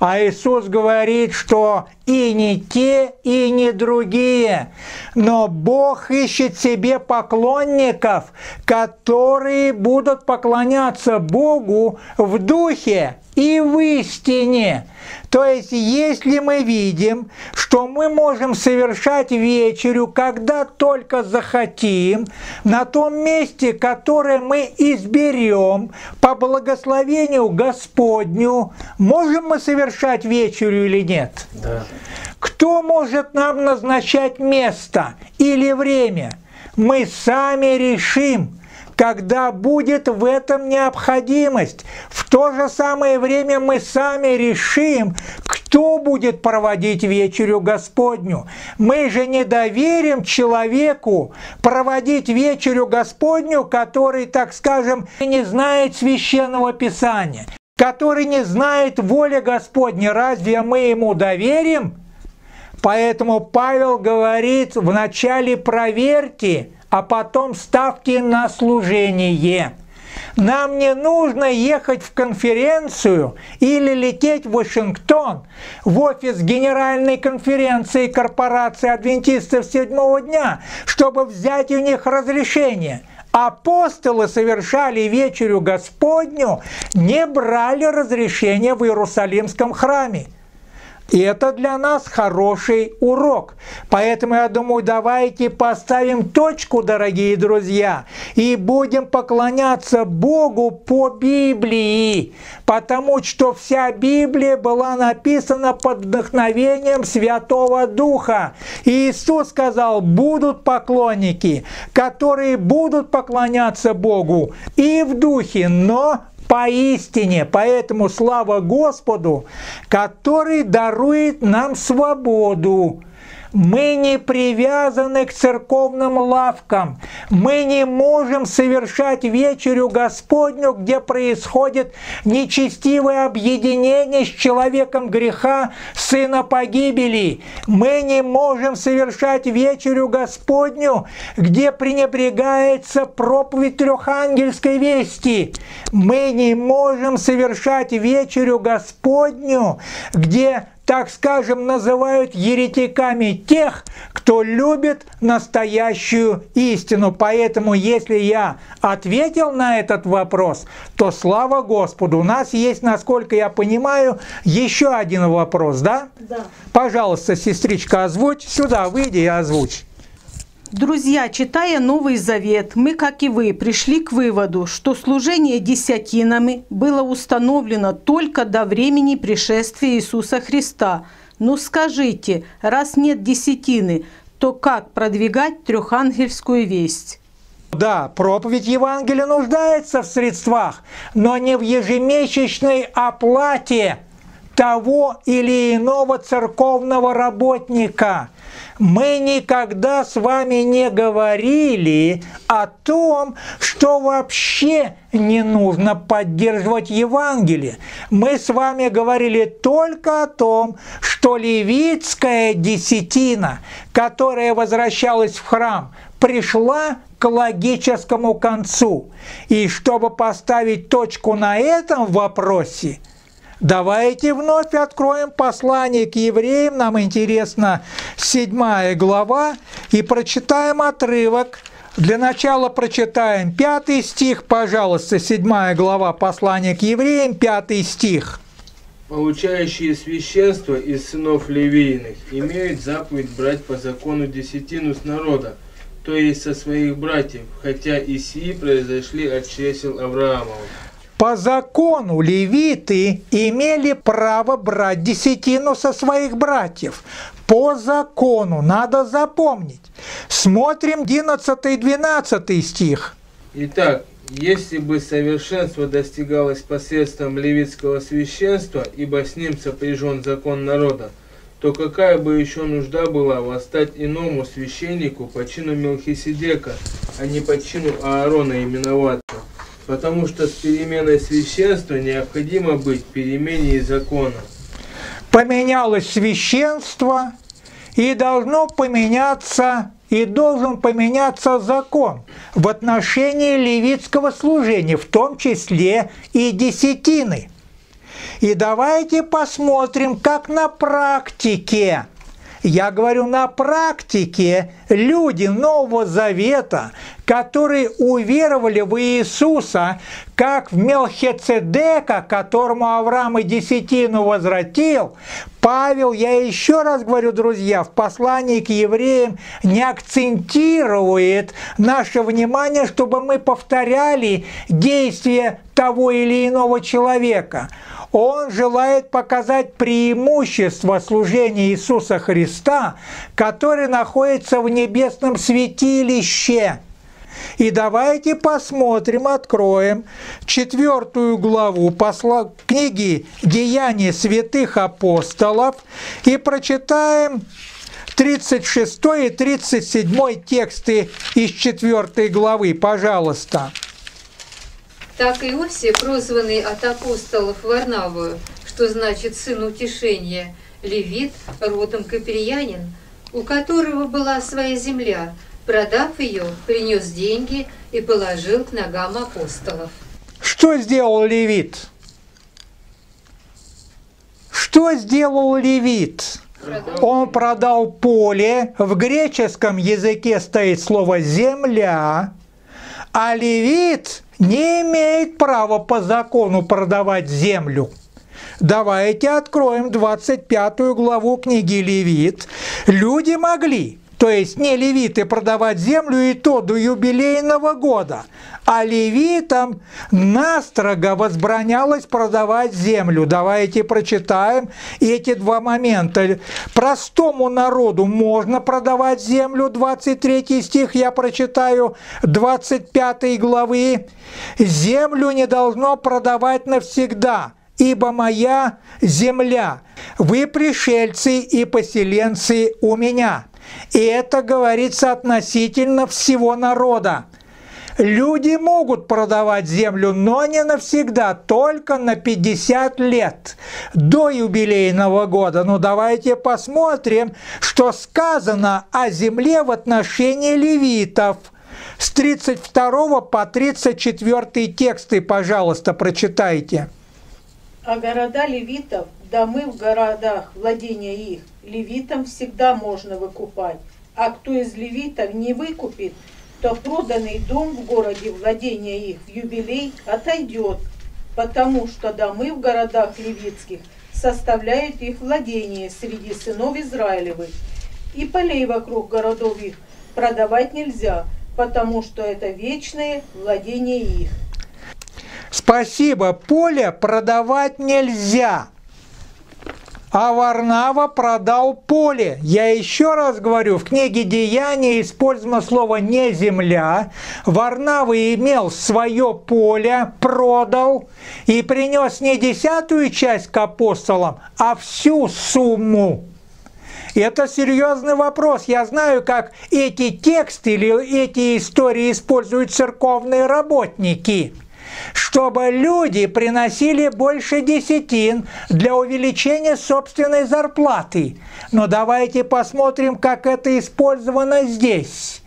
А Иисус говорит, что и не те, и не другие. Но Бог ищет себе поклонников, которые будут поклоняться Богу в духе и в истине. То есть, если мы видим, что мы можем совершать вечерю, когда только захотим, на том месте, которое мы изберем по благословению Господню, можем мы совершать вечерю или нет? Да. Кто может нам назначать место или время? Мы сами решим, когда будет в этом необходимость. В то же самое время мы сами решим, кто будет проводить вечерю Господню. Мы же не доверим человеку проводить вечерю Господню, который, так скажем, не знает священного писания, который не знает воли Господней. Разве мы ему доверим? Поэтому Павел говорит, вначале проверьте, а потом ставьте на служение. Нам не нужно ехать в конференцию или лететь в Вашингтон, в офис Генеральной конференции корпорации адвентистов седьмого дня, чтобы взять у них разрешение. Апостолы совершали вечерю Господню, не брали разрешения в Иерусалимском храме. И это для нас хороший урок. Поэтому я думаю, давайте поставим точку, дорогие друзья, и будем поклоняться Богу по Библии, потому что вся Библия была написана под вдохновением Святого Духа. И Иисус сказал, будут поклонники, которые будут поклоняться Богу и в духе, но поистине. Поэтому слава Господу, который дарует нам свободу. Мы не привязаны к церковным лавкам. Мы не можем совершать вечерю Господню, где происходит нечестивое объединение с человеком греха, сына погибели. Мы не можем совершать вечерю Господню, где пренебрегается проповедь трехангельской вести. Мы не можем совершать вечерю Господню, где так скажем, называют еретиками тех, кто любит настоящую истину. Поэтому, если я ответил на этот вопрос, то слава Господу. У нас есть, насколько я понимаю, еще один вопрос, да? Да. Пожалуйста, сестричка, озвучь. Сюда выйди и озвучь. Друзья, читая Новый Завет, мы, как и вы, пришли к выводу, что служение десятинами было установлено только до времени пришествия Иисуса Христа. Ну скажите, раз нет десятины, то как продвигать трехангельскую весть? Да, проповедь Евангелия нуждается в средствах, но не в ежемесячной оплате того или иного церковного работника – мы никогда с вами не говорили о том, что вообще не нужно поддерживать Евангелие. Мы с вами говорили только о том, что левитская десятина, которая возвращалась в храм, пришла к логическому концу. И чтобы поставить точку на этом вопросе – Давайте вновь откроем послание к евреям, нам интересно седьмая глава, и прочитаем отрывок. Для начала прочитаем пятый стих, пожалуйста, седьмая глава послания к евреям, пятый стих. Получающие священство из сынов Левийных имеют заповедь брать по закону десятину с народа, то есть со своих братьев, хотя и сии произошли от чресел Авраамова. По закону левиты имели право брать десятину со своих братьев. По закону, надо запомнить. Смотрим 11-12 стих. Итак, если бы совершенство достигалось посредством левитского священства, ибо с ним сопряжен закон народа, то какая бы еще нужда была восстать иному священнику по чину Мелхиседека, а не по чину Аарона именоваться? Потому что с переменой священства необходимо быть перемене и закона. Поменялось священство, и должно поменяться и должен поменяться закон в отношении левитского служения, в том числе и десятины. И давайте посмотрим, как на практике я говорю на практике, люди Нового Завета, которые уверовали в Иисуса, как в Мелхицедека, которому Авраам и десятину возвратил, Павел, я еще раз говорю, друзья, в послании к евреям не акцентирует наше внимание, чтобы мы повторяли действия того или иного человека – он желает показать преимущество служения Иисуса Христа, который находится в небесном святилище. И давайте посмотрим, откроем четвертую главу посла... книги «Деяния святых апостолов» и прочитаем 36 и 37 тексты из четвертой главы, пожалуйста так Иосия, прозванный от апостолов Варнавою, что значит «сын утешения», левит, родом каперьянин, у которого была своя земля, продав ее, принес деньги и положил к ногам апостолов. Что сделал левит? Что сделал левит? Он продал поле, в греческом языке стоит слово «земля», а левит не имеет права по закону продавать землю. Давайте откроем 25 главу книги Левит. Люди могли то есть не левиты продавать землю и то до юбилейного года, а левитам настрого возбранялось продавать землю. Давайте прочитаем эти два момента. Простому народу можно продавать землю, 23 стих я прочитаю, 25 главы. Землю не должно продавать навсегда, ибо моя земля, вы пришельцы и поселенцы у меня. И это говорится относительно всего народа. Люди могут продавать землю, но не навсегда, только на 50 лет до юбилейного года. Ну давайте посмотрим, что сказано о земле в отношении левитов. С 32 по 34 тексты, пожалуйста, прочитайте. А города левитов, домы в городах, владения их, левитам всегда можно выкупать. А кто из левитов не выкупит, то проданный дом в городе, владения их в юбилей, отойдет, потому что домы в городах левитских составляют их владение среди сынов Израилевых. И полей вокруг городов их продавать нельзя, потому что это вечное владение их. Спасибо, поле продавать нельзя. А Варнава продал поле. Я еще раз говорю, в книге Деяния использовано слово «не земля». Варнава имел свое поле, продал и принес не десятую часть к апостолам, а всю сумму. Это серьезный вопрос. Я знаю, как эти тексты или эти истории используют церковные работники – чтобы люди приносили больше десятин для увеличения собственной зарплаты. Но давайте посмотрим, как это использовано здесь.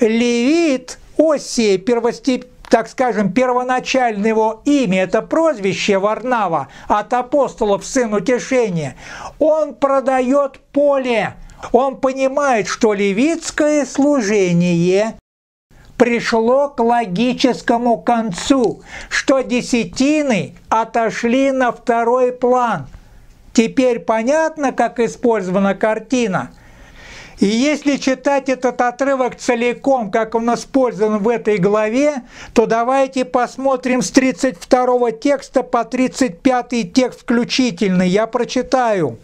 Левит, Осия, первостеп так скажем, первоначальное его имя, это прозвище Варнава от апостолов сын утешения, он продает поле. Он понимает, что левитское служение пришло к логическому концу, что десятины отошли на второй план. Теперь понятно, как использована картина. И если читать этот отрывок целиком, как он использован в этой главе, то давайте посмотрим с 32 текста по 35 текст включительно. Я прочитаю.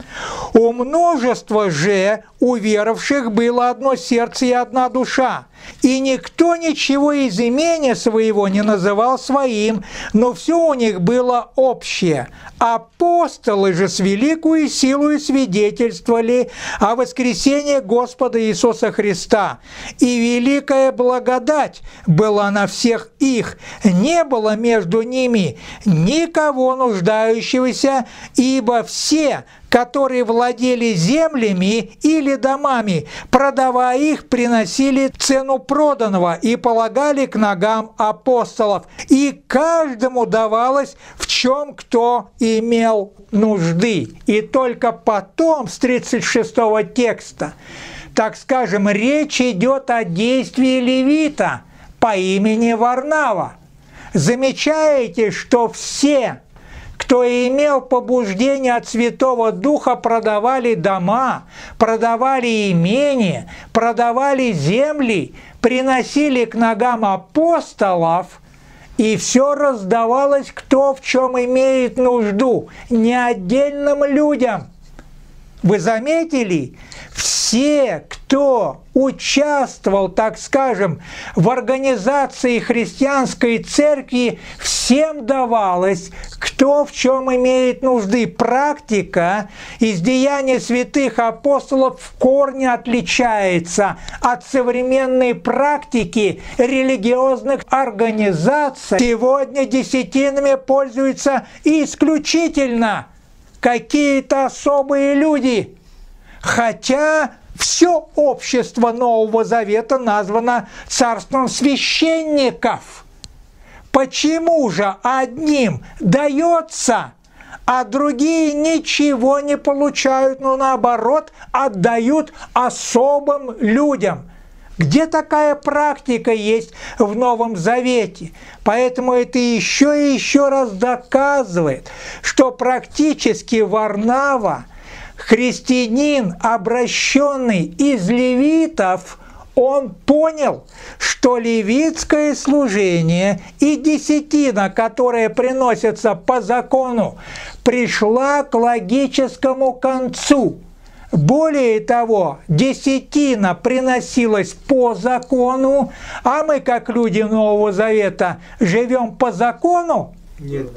«У множества же уверовавших было одно сердце и одна душа, и никто ничего из имения своего не называл своим, но все у них было общее. Апостолы же с великою силой свидетельствовали о воскресении Господа Иисуса Христа, и великая благодать была на всех их. Не было между ними никого нуждающегося, ибо все которые владели землями или домами, продавая их, приносили цену проданного и полагали к ногам апостолов. И каждому давалось, в чем кто имел нужды. И только потом, с 36 текста, так скажем, речь идет о действии левита по имени Варнава. Замечаете, что все кто имел побуждение от Святого Духа, продавали дома, продавали имения, продавали земли, приносили к ногам апостолов, и все раздавалось кто в чем имеет нужду, не отдельным людям. Вы заметили? Все, кто участвовал, так скажем, в организации христианской церкви, всем давалось, кто в чем имеет нужды. Практика из деяния святых апостолов в корне отличается от современной практики религиозных организаций. Сегодня десятинами пользуются исключительно какие-то особые люди, хотя все общество Нового Завета названо царством священников. Почему же одним дается, а другие ничего не получают, но наоборот отдают особым людям? Где такая практика есть в Новом Завете? Поэтому это еще и еще раз доказывает, что практически Варнава, христианин, обращенный из левитов, он понял, что левитское служение и десятина, которая приносится по закону, пришла к логическому концу – более того, десятина приносилась по закону, а мы, как люди Нового Завета, живем по закону, Нет,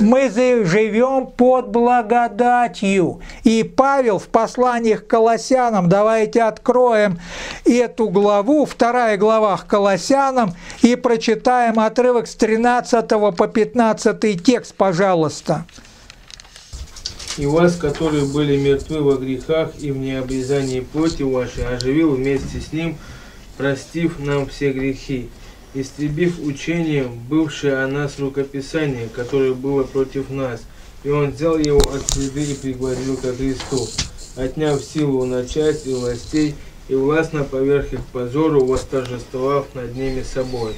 мы живем под благодатью. И Павел в посланиях к Колоссянам, давайте откроем эту главу, вторая глава к Колоссянам, и прочитаем отрывок с 13 по 15 текст, пожалуйста. И вас, которые были мертвы во грехах и в необрезании плоти вашей, оживил вместе с ним, простив нам все грехи, истребив учение, бывшее о нас рукописание, которое было против нас, и он взял его от следы и пригвоздил ко Христу, отняв силу начать и властей, и властно поверх их позору, восторжествовав над ними собой.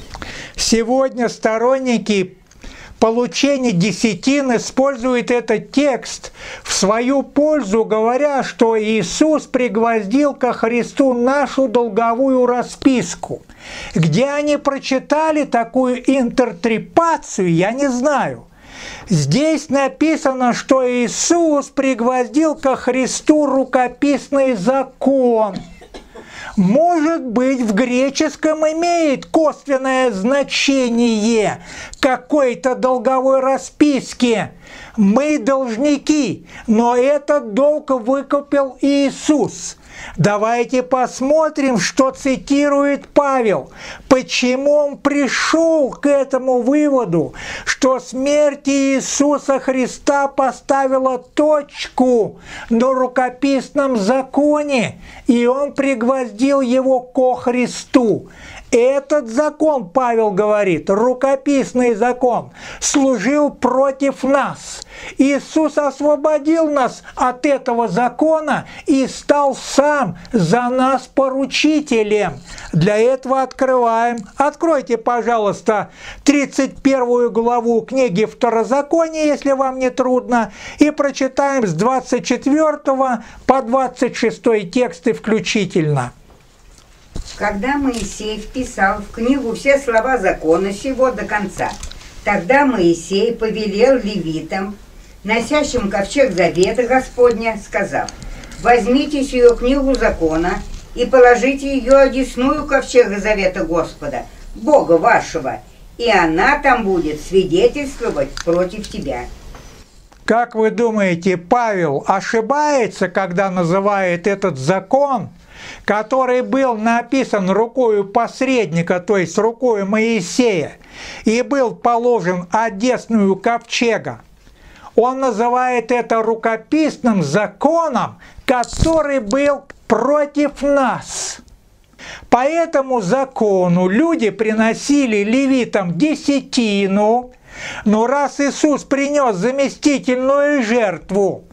Сегодня сторонники получения десятин используют этот текст в свою пользу, говоря, что Иисус пригвоздил ко Христу нашу долговую расписку. Где они прочитали такую интертрепацию, я не знаю. Здесь написано, что Иисус пригвоздил ко Христу рукописный закон – может быть, в греческом имеет косвенное значение какой-то долговой расписки. Мы должники, но этот долг выкупил Иисус. Давайте посмотрим, что цитирует Павел. Почему он пришел к этому выводу, что смерть Иисуса Христа поставила точку на рукописном законе, и он пригвоздил его ко Христу. Этот закон, Павел говорит, рукописный закон, служил против нас. Иисус освободил нас от этого закона и стал сам за нас поручителем. Для этого открываем. Откройте, пожалуйста, 31 главу книги Второзакония, если вам не трудно, и прочитаем с 24 по 26 тексты включительно. Когда Моисей вписал в книгу все слова закона сего до конца, тогда Моисей повелел левитам, носящим ковчег завета Господня, сказав, «Возьмите сию книгу закона и положите ее одесную ковчега завета Господа, Бога вашего, и она там будет свидетельствовать против тебя». Как вы думаете, Павел ошибается, когда называет этот закон который был написан рукою посредника, то есть рукою Моисея, и был положен одесную ковчега, он называет это рукописным законом, который был против нас. По этому закону люди приносили левитам десятину, но раз Иисус принес заместительную жертву,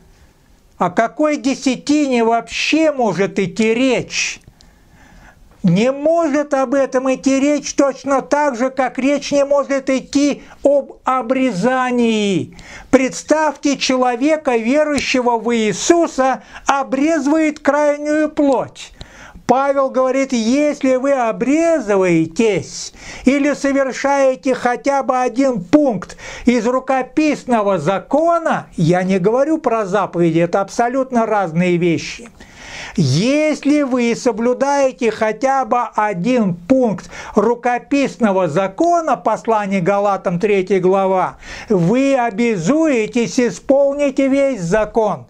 о какой десятине вообще может идти речь? Не может об этом идти речь точно так же, как речь не может идти об обрезании. Представьте, человека, верующего в Иисуса, обрезывает крайнюю плоть. Павел говорит, если вы обрезываетесь или совершаете хотя бы один пункт из рукописного закона, я не говорю про заповеди, это абсолютно разные вещи. Если вы соблюдаете хотя бы один пункт рукописного закона, послание Галатам 3 глава, вы обязуетесь исполнить весь закон.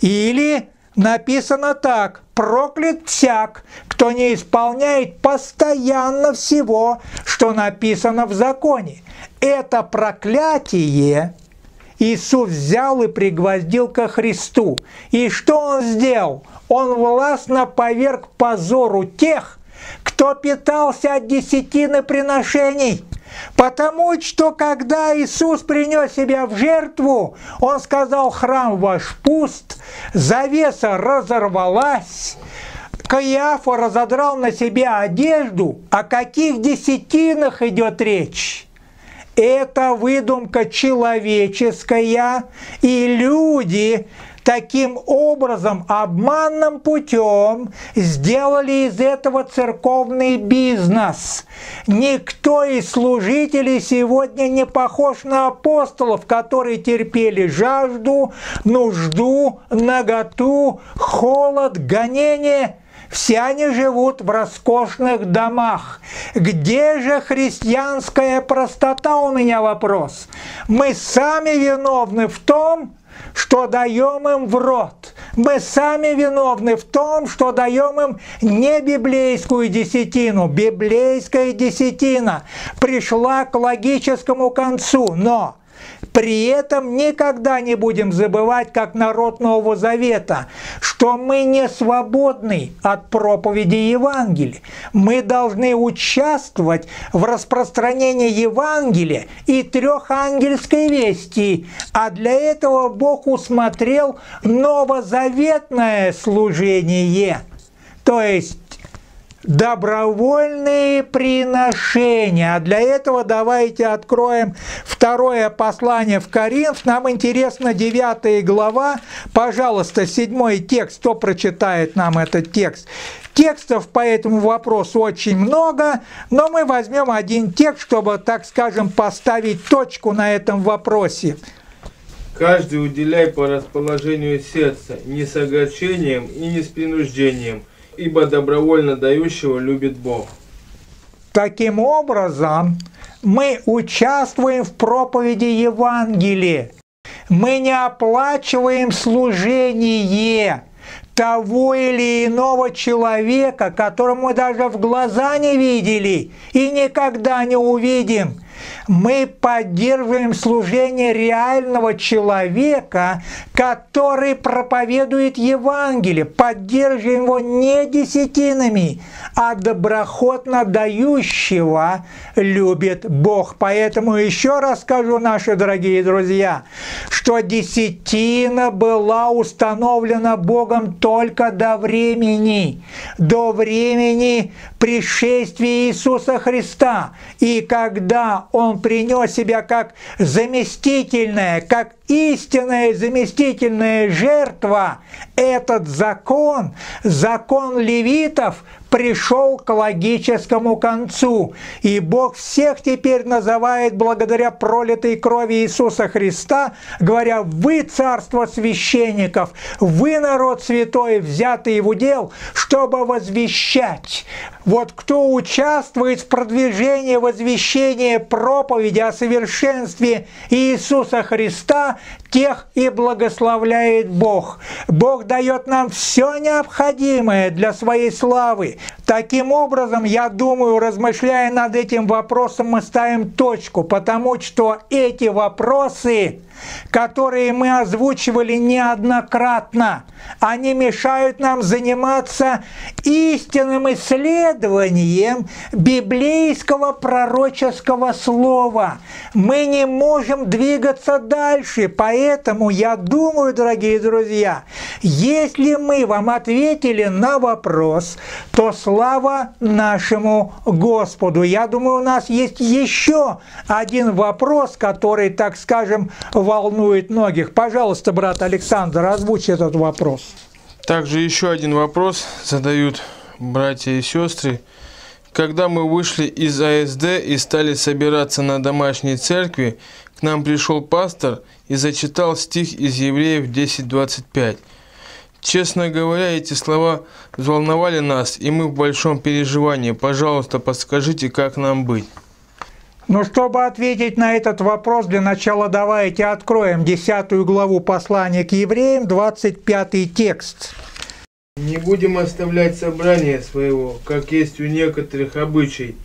Или написано так, проклят всяк, кто не исполняет постоянно всего, что написано в законе. Это проклятие Иисус взял и пригвоздил ко Христу. И что Он сделал? Он властно поверг позору тех, кто питался от десятины приношений. Потому что когда Иисус принес себя в жертву, Он сказал, храм ваш пуст, завеса разорвалась, Каиафа разодрал на себя одежду, о каких десятинах идет речь? Это выдумка человеческая, и люди таким образом обманным путем сделали из этого церковный бизнес. Никто из служителей сегодня не похож на апостолов, которые терпели жажду, нужду, наготу, холод, гонение – все они живут в роскошных домах. Где же христианская простота, у меня вопрос. Мы сами виновны в том, что даем им в рот. Мы сами виновны в том, что даем им не библейскую десятину. Библейская десятина пришла к логическому концу, но при этом никогда не будем забывать, как народ Нового Завета, что мы не свободны от проповеди Евангелия. Мы должны участвовать в распространении Евангелия и трехангельской вести. А для этого Бог усмотрел новозаветное служение. То есть добровольные приношения. А для этого давайте откроем второе послание в Коринф. Нам интересно 9 глава. Пожалуйста, седьмой текст. Кто прочитает нам этот текст? Текстов по этому вопросу очень много, но мы возьмем один текст, чтобы, так скажем, поставить точку на этом вопросе. Каждый уделяй по расположению сердца, не с огорчением и не с принуждением – ибо добровольно дающего любит Бог. Таким образом, мы участвуем в проповеди Евангелия. Мы не оплачиваем служение того или иного человека, которому мы даже в глаза не видели и никогда не увидим – Мы поддерживаем служение реального человека, который проповедует Евангелие. Поддерживаем его не десятинами, а доброхотно дающего любит Бог. Поэтому еще раз скажу, наши дорогие друзья, что десятина была установлена Богом только до времени, до времени пришествия Иисуса Христа. И когда Он принес себя как заместительная, как истинная заместительная жертва, этот закон, закон левитов, пришел к логическому концу. И Бог всех теперь называет благодаря пролитой крови Иисуса Христа, говоря, вы царство священников, вы народ святой, взятый в удел, чтобы возвещать. Вот кто участвует в продвижении возвещения проповеди о совершенстве Иисуса Христа, тех и благословляет Бог. Бог дает нам все необходимое для своей славы. Таким образом, я думаю, размышляя над этим вопросом, мы ставим точку, потому что эти вопросы которые мы озвучивали неоднократно. Они мешают нам заниматься истинным исследованием библейского пророческого слова. Мы не можем двигаться дальше, поэтому я думаю, дорогие друзья, если мы вам ответили на вопрос, то слава нашему Господу. Я думаю, у нас есть еще один вопрос, который, так скажем, волнует многих. Пожалуйста, брат Александр, озвучь этот вопрос. Также еще один вопрос задают братья и сестры. Когда мы вышли из АСД и стали собираться на домашней церкви, к нам пришел пастор и зачитал стих из Евреев 10.25. Честно говоря, эти слова взволновали нас, и мы в большом переживании. Пожалуйста, подскажите, как нам быть. Но чтобы ответить на этот вопрос, для начала давайте откроем 10 главу послания к евреям, 25 текст. «Не будем оставлять собрание своего, как есть у некоторых обычай,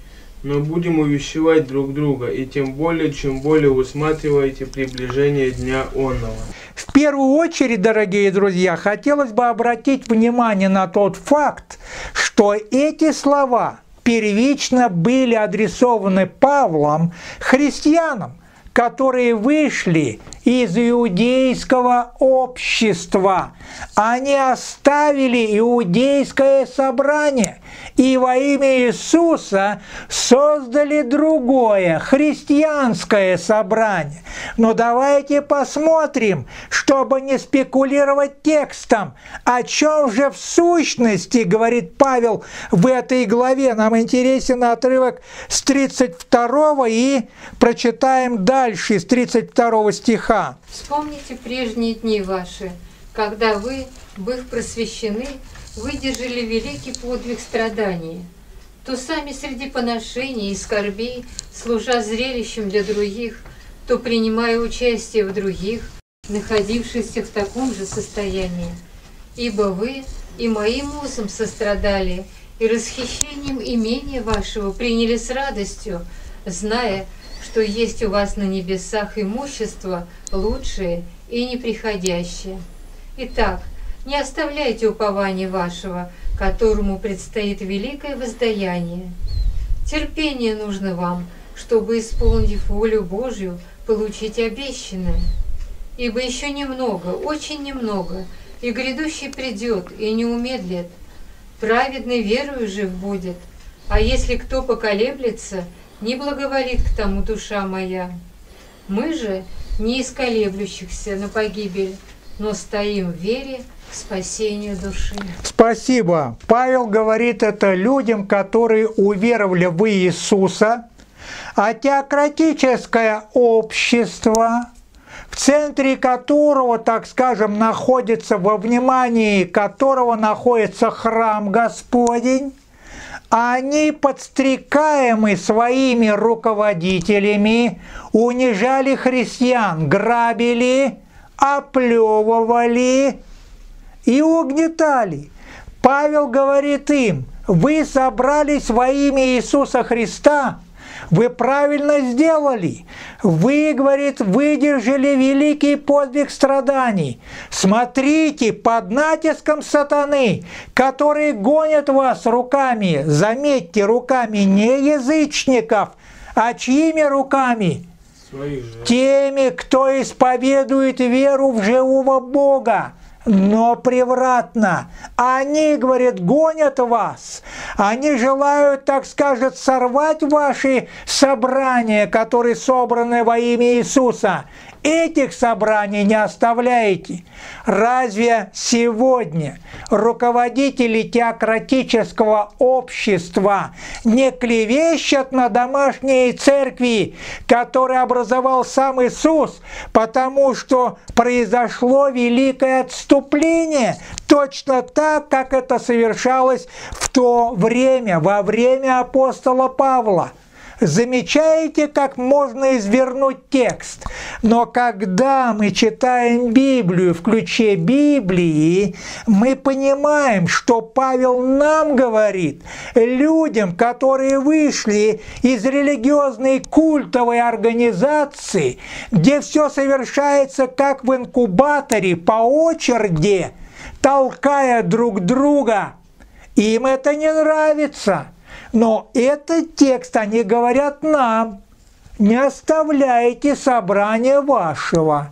но будем увещевать друг друга, и тем более, чем более усматриваете приближение Дня Онного». В первую очередь, дорогие друзья, хотелось бы обратить внимание на тот факт, что эти слова – первично были адресованы Павлом христианам, которые вышли из иудейского общества. Они оставили иудейское собрание и во имя Иисуса создали другое, христианское собрание. Но давайте посмотрим, чтобы не спекулировать текстом, о чем же в сущности говорит Павел в этой главе. Нам интересен отрывок с 32 и прочитаем дальше, с 32 стиха греха. Вспомните прежние дни ваши, когда вы, быв просвещены, выдержали великий подвиг страдания, то сами среди поношений и скорбей, служа зрелищем для других, то принимая участие в других, находившихся в таком же состоянии. Ибо вы и моим узом сострадали, и расхищением имения вашего приняли с радостью, зная, что есть у вас на небесах имущество лучшее и неприходящее. Итак, не оставляйте упования вашего, которому предстоит великое воздаяние. Терпение нужно вам, чтобы, исполнив волю Божью, получить обещанное. Ибо еще немного, очень немного, и грядущий придет, и не умедлит. Праведный верою жив будет, а если кто поколеблется – не благоволит к тому душа моя. Мы же не из колеблющихся на погибель, но стоим в вере к спасению души. Спасибо. Павел говорит это людям, которые уверовали в Иисуса, а теократическое общество, в центре которого, так скажем, находится, во внимании которого находится храм Господень, они, подстрекаемы своими руководителями, унижали христиан, грабили, оплевывали и угнетали. Павел говорит им, вы собрались во имя Иисуса Христа, Вы правильно сделали. Вы, говорит, выдержали великий подвиг страданий. Смотрите, под натиском сатаны, который гонит вас руками, заметьте, руками не язычников, а чьими руками? Теми, кто исповедует веру в живого Бога но превратно. Они, говорит, гонят вас. Они желают, так скажет, сорвать ваши собрания, которые собраны во имя Иисуса. Этих собраний не оставляете. Разве сегодня руководители теократического общества не клевещут на домашние церкви, которые образовал сам Иисус, потому что произошло великое отступление, точно так, как это совершалось в то время, во время апостола Павла – Замечаете, как можно извернуть текст? Но когда мы читаем Библию в ключе Библии, мы понимаем, что Павел нам говорит, людям, которые вышли из религиозной культовой организации, где все совершается как в инкубаторе по очереди, толкая друг друга, им это не нравится – но этот текст они говорят нам, не оставляйте собрание вашего.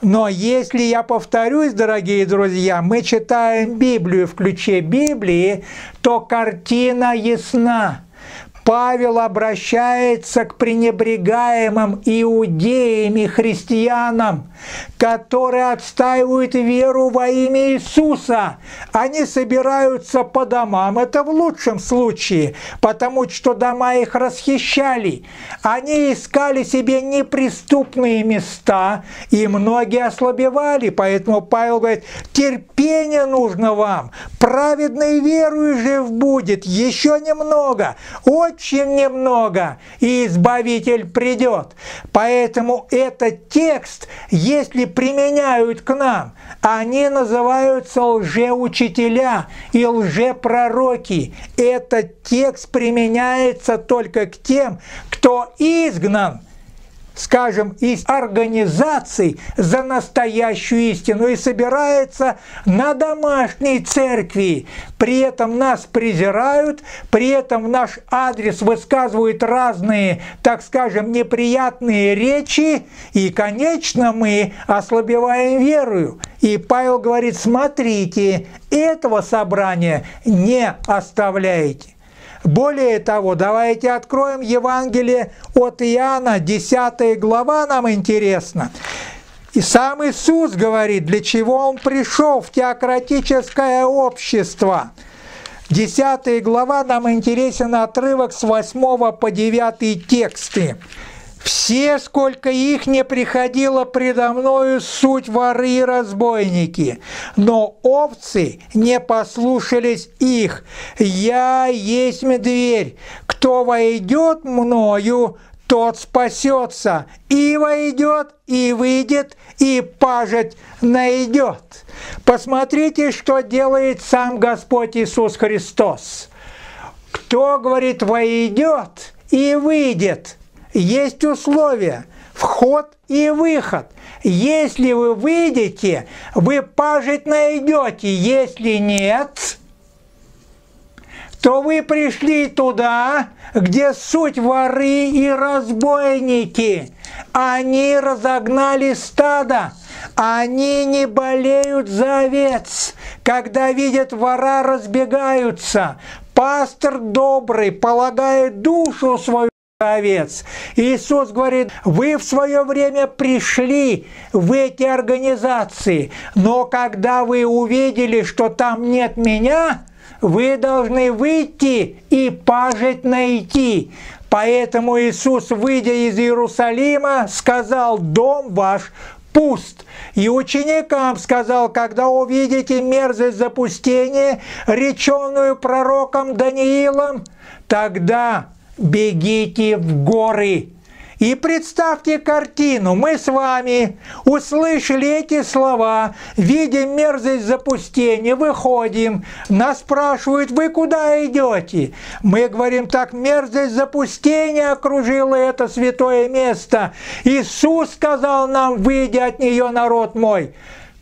Но если я повторюсь, дорогие друзья, мы читаем Библию в ключе Библии, то картина ясна. Павел обращается к пренебрегаемым иудеями христианам, которые отстаивают веру во имя Иисуса. Они собираются по домам, это в лучшем случае, потому что дома их расхищали. Они искали себе неприступные места, и многие ослабевали, поэтому Павел говорит, терпение нужно вам, праведный верою жив будет, еще немного, очень немного, и Избавитель придет. Поэтому этот текст, если применяют к нам, они называются лжеучителя и лжепророки. Этот текст применяется только к тем, кто изгнан скажем, из организаций за настоящую истину и собирается на домашней церкви. При этом нас презирают, при этом в наш адрес высказывают разные, так скажем, неприятные речи, и, конечно, мы ослабеваем верою. И Павел говорит, смотрите, этого собрания не оставляйте. Более того, давайте откроем Евангелие от Иоанна, 10 глава нам интересно. И сам Иисус говорит, для чего Он пришел в теократическое общество. 10 глава нам интересен отрывок с 8 по 9 тексты. Все, сколько их не приходило предо мною, суть воры и разбойники, но овцы не послушались их. Я есть дверь, кто войдет мною, тот спасется, и войдет, и выйдет, и пажить найдет. Посмотрите, что делает сам Господь Иисус Христос. Кто, говорит, войдет и выйдет – есть условия – вход и выход. Если вы выйдете, вы пажить найдете, если нет, то вы пришли туда, где суть воры и разбойники. Они разогнали стадо, они не болеют за овец. Когда видят вора, разбегаются. Пастор добрый полагает душу свою овец. Иисус говорит, вы в свое время пришли в эти организации, но когда вы увидели, что там нет меня, вы должны выйти и пажить найти. Поэтому Иисус, выйдя из Иерусалима, сказал, дом ваш пуст. И ученикам сказал, когда увидите мерзость запустения, реченную пророком Даниилом, тогда бегите в горы. И представьте картину, мы с вами услышали эти слова, видим мерзость запустения, выходим, нас спрашивают, вы куда идете? Мы говорим, так мерзость запустения окружила это святое место. Иисус сказал нам, выйдя от нее, народ мой.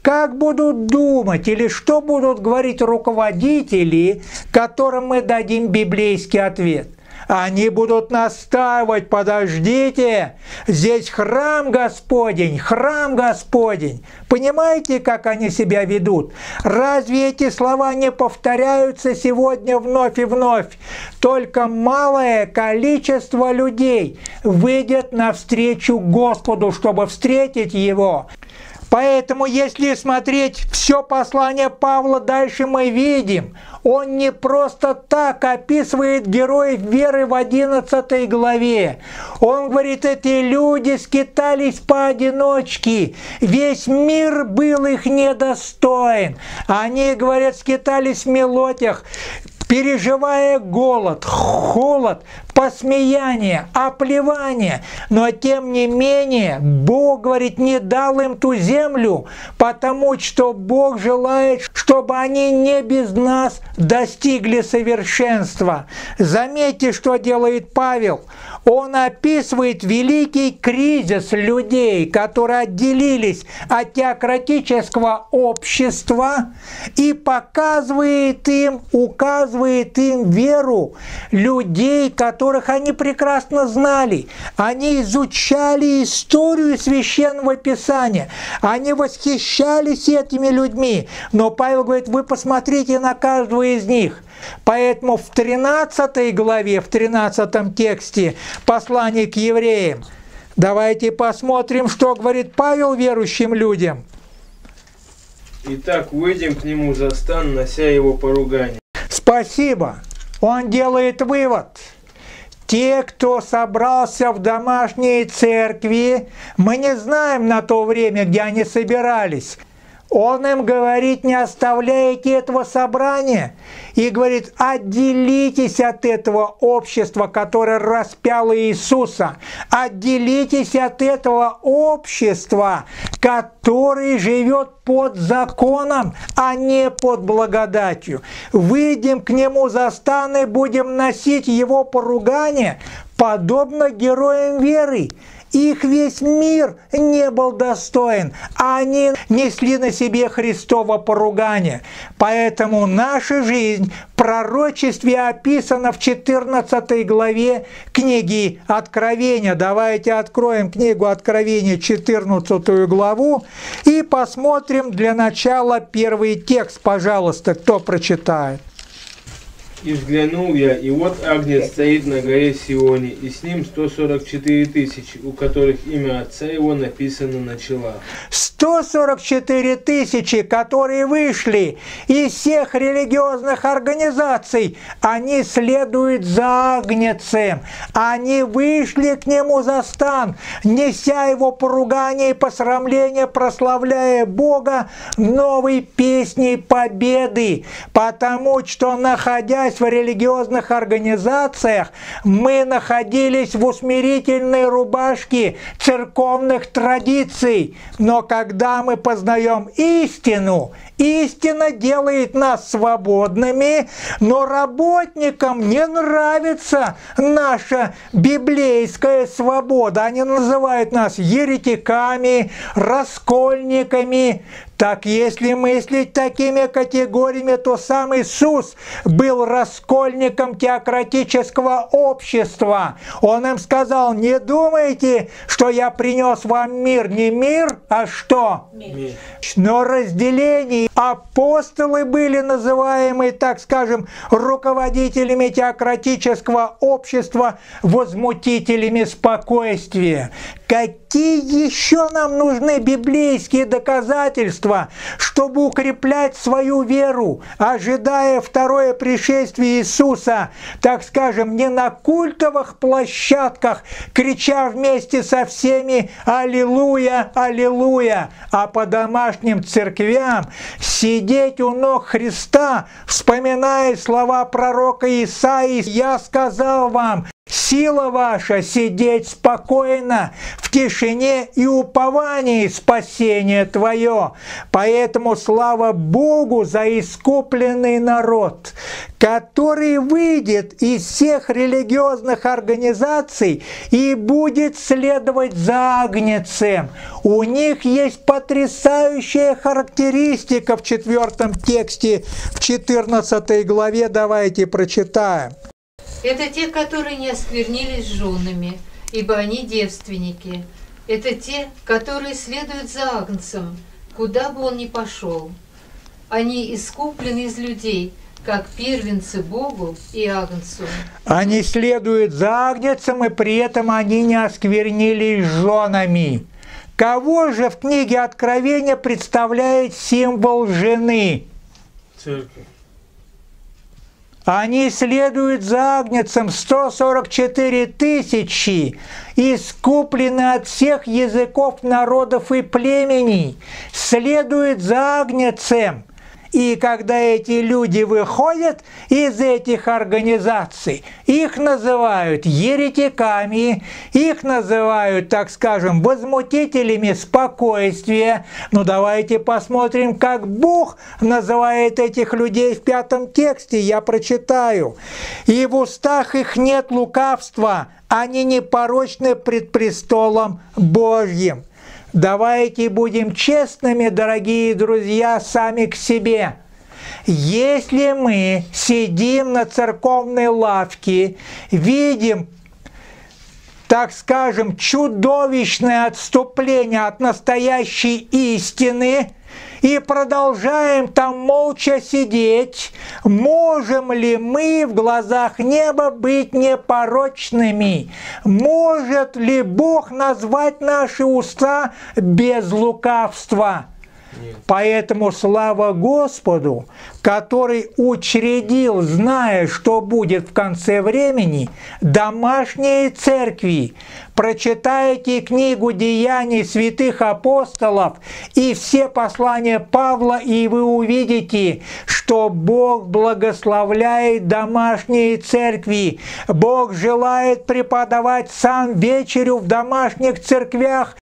Как будут думать или что будут говорить руководители, которым мы дадим библейский ответ – они будут настаивать, подождите, здесь храм Господень, храм Господень. Понимаете, как они себя ведут? Разве эти слова не повторяются сегодня вновь и вновь? Только малое количество людей выйдет навстречу Господу, чтобы встретить Его. Поэтому, если смотреть все послание Павла, дальше мы видим, он не просто так описывает героев веры в 11 главе. Он говорит, эти люди скитались поодиночке, весь мир был их недостоин. Они, говорят, скитались в мелотях, переживая голод, холод, посмеяние, оплевание, но тем не менее Бог, говорит, не дал им ту землю, потому что Бог желает, чтобы они не без нас достигли совершенства. Заметьте, что делает Павел. Он описывает великий кризис людей, которые отделились от теократического общества и показывает им, указывает им веру людей, которых они прекрасно знали. Они изучали историю священного писания, они восхищались этими людьми. Но Павел говорит, вы посмотрите на каждого из них – Поэтому в 13 главе, в 13 тексте послания к евреям, давайте посмотрим, что говорит Павел верующим людям. Итак, выйдем к нему за стан, нося его поругание. Спасибо. Он делает вывод. Те, кто собрался в домашней церкви, мы не знаем на то время, где они собирались. Он им говорит, не оставляйте этого собрания. И говорит, отделитесь от этого общества, которое распяло Иисуса. Отделитесь от этого общества, которое живет под законом, а не под благодатью. Выйдем к нему за стан и будем носить его поругание, подобно героям веры. Их весь мир не был достоин, они несли на себе Христово поругание. Поэтому наша жизнь в пророчестве описана в 14 главе книги Откровения. Давайте откроем книгу Откровения, 14 главу, и посмотрим для начала первый текст, пожалуйста, кто прочитает. И взглянул я, и вот Агнец стоит на горе Сионе, и с ним 144 тысячи, у которых имя отца его написано на челах. 144 тысячи, которые вышли из всех религиозных организаций, они следуют за Агнецем. Они вышли к нему за стан, неся его поругание и посрамление, прославляя Бога новой песней победы, потому что, находясь находясь в религиозных организациях, мы находились в усмирительной рубашке церковных традиций. Но когда мы познаем истину, истина делает нас свободными, но работникам не нравится наша библейская свобода. Они называют нас еретиками, раскольниками, так если мыслить такими категориями, то сам Иисус был раскольником теократического общества. Он им сказал, не думайте, что я принес вам мир. Не мир, а что? Мир. Но разделение. Апостолы были называемы, так скажем, руководителями теократического общества, возмутителями спокойствия. Какие еще нам нужны библейские доказательства, чтобы укреплять свою веру, ожидая второе пришествие Иисуса, так скажем, не на культовых площадках, крича вместе со всеми «Аллилуйя, Аллилуйя», а по домашним церквям сидеть у ног Христа, вспоминая слова пророка Исаии «Я сказал вам, Сила ваша сидеть спокойно в тишине и уповании спасения Твое. Поэтому слава Богу за искупленный народ, который выйдет из всех религиозных организаций и будет следовать за Агнецем. У них есть потрясающая характеристика в четвертом тексте, в 14 главе. Давайте прочитаем. Это те, которые не осквернились женами, ибо они девственники. Это те, которые следуют за Агнцем, куда бы он ни пошел. Они искуплены из людей, как первенцы Богу и Агнцу. Они следуют за Агнцем, и при этом они не осквернились женами. Кого же в книге Откровения представляет символ жены? Церковь. Они следуют за Агнецем 144 тысячи, искуплены от всех языков, народов и племеней, следуют за Агнецем. И когда эти люди выходят из этих организаций, их называют еретиками, их называют, так скажем, возмутителями спокойствия. Ну давайте посмотрим, как Бог называет этих людей в пятом тексте. Я прочитаю. «И в устах их нет лукавства, они непорочны пред престолом Божьим». Давайте будем честными, дорогие друзья, сами к себе. Если мы сидим на церковной лавке, видим, так скажем, чудовищное отступление от настоящей истины – и продолжаем там молча сидеть, можем ли мы в глазах неба быть непорочными? Может ли Бог назвать наши уста без лукавства? Поэтому слава Господу, который учредил, зная, что будет в конце времени, домашние церкви. Прочитайте книгу деяний святых апостолов и все послания Павла, и вы увидите, что Бог благословляет домашние церкви. Бог желает преподавать сам вечерю в домашних церквях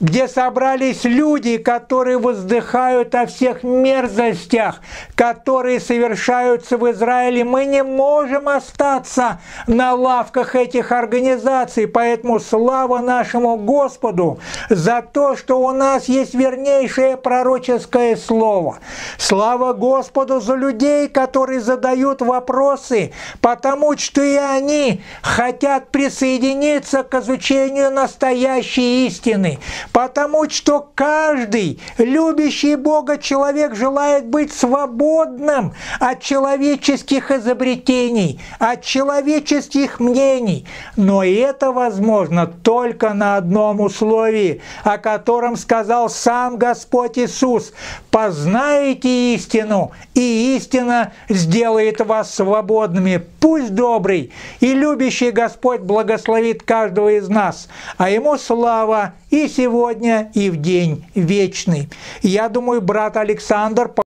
где собрались люди, которые воздыхают о всех мерзостях, которые совершаются в Израиле. Мы не можем остаться на лавках этих организаций, поэтому слава нашему Господу за то, что у нас есть вернейшее пророческое слово. Слава Господу за людей, которые задают вопросы, потому что и они хотят присоединиться к изучению настоящей истины потому что каждый любящий Бога человек желает быть свободным от человеческих изобретений, от человеческих мнений. Но это возможно только на одном условии, о котором сказал сам Господь Иисус. «Познаете истину, и истина сделает вас свободными». Пусть добрый и любящий Господь благословит каждого из нас, а Ему слава и сегодня, и в день вечный. Я думаю, брат Александр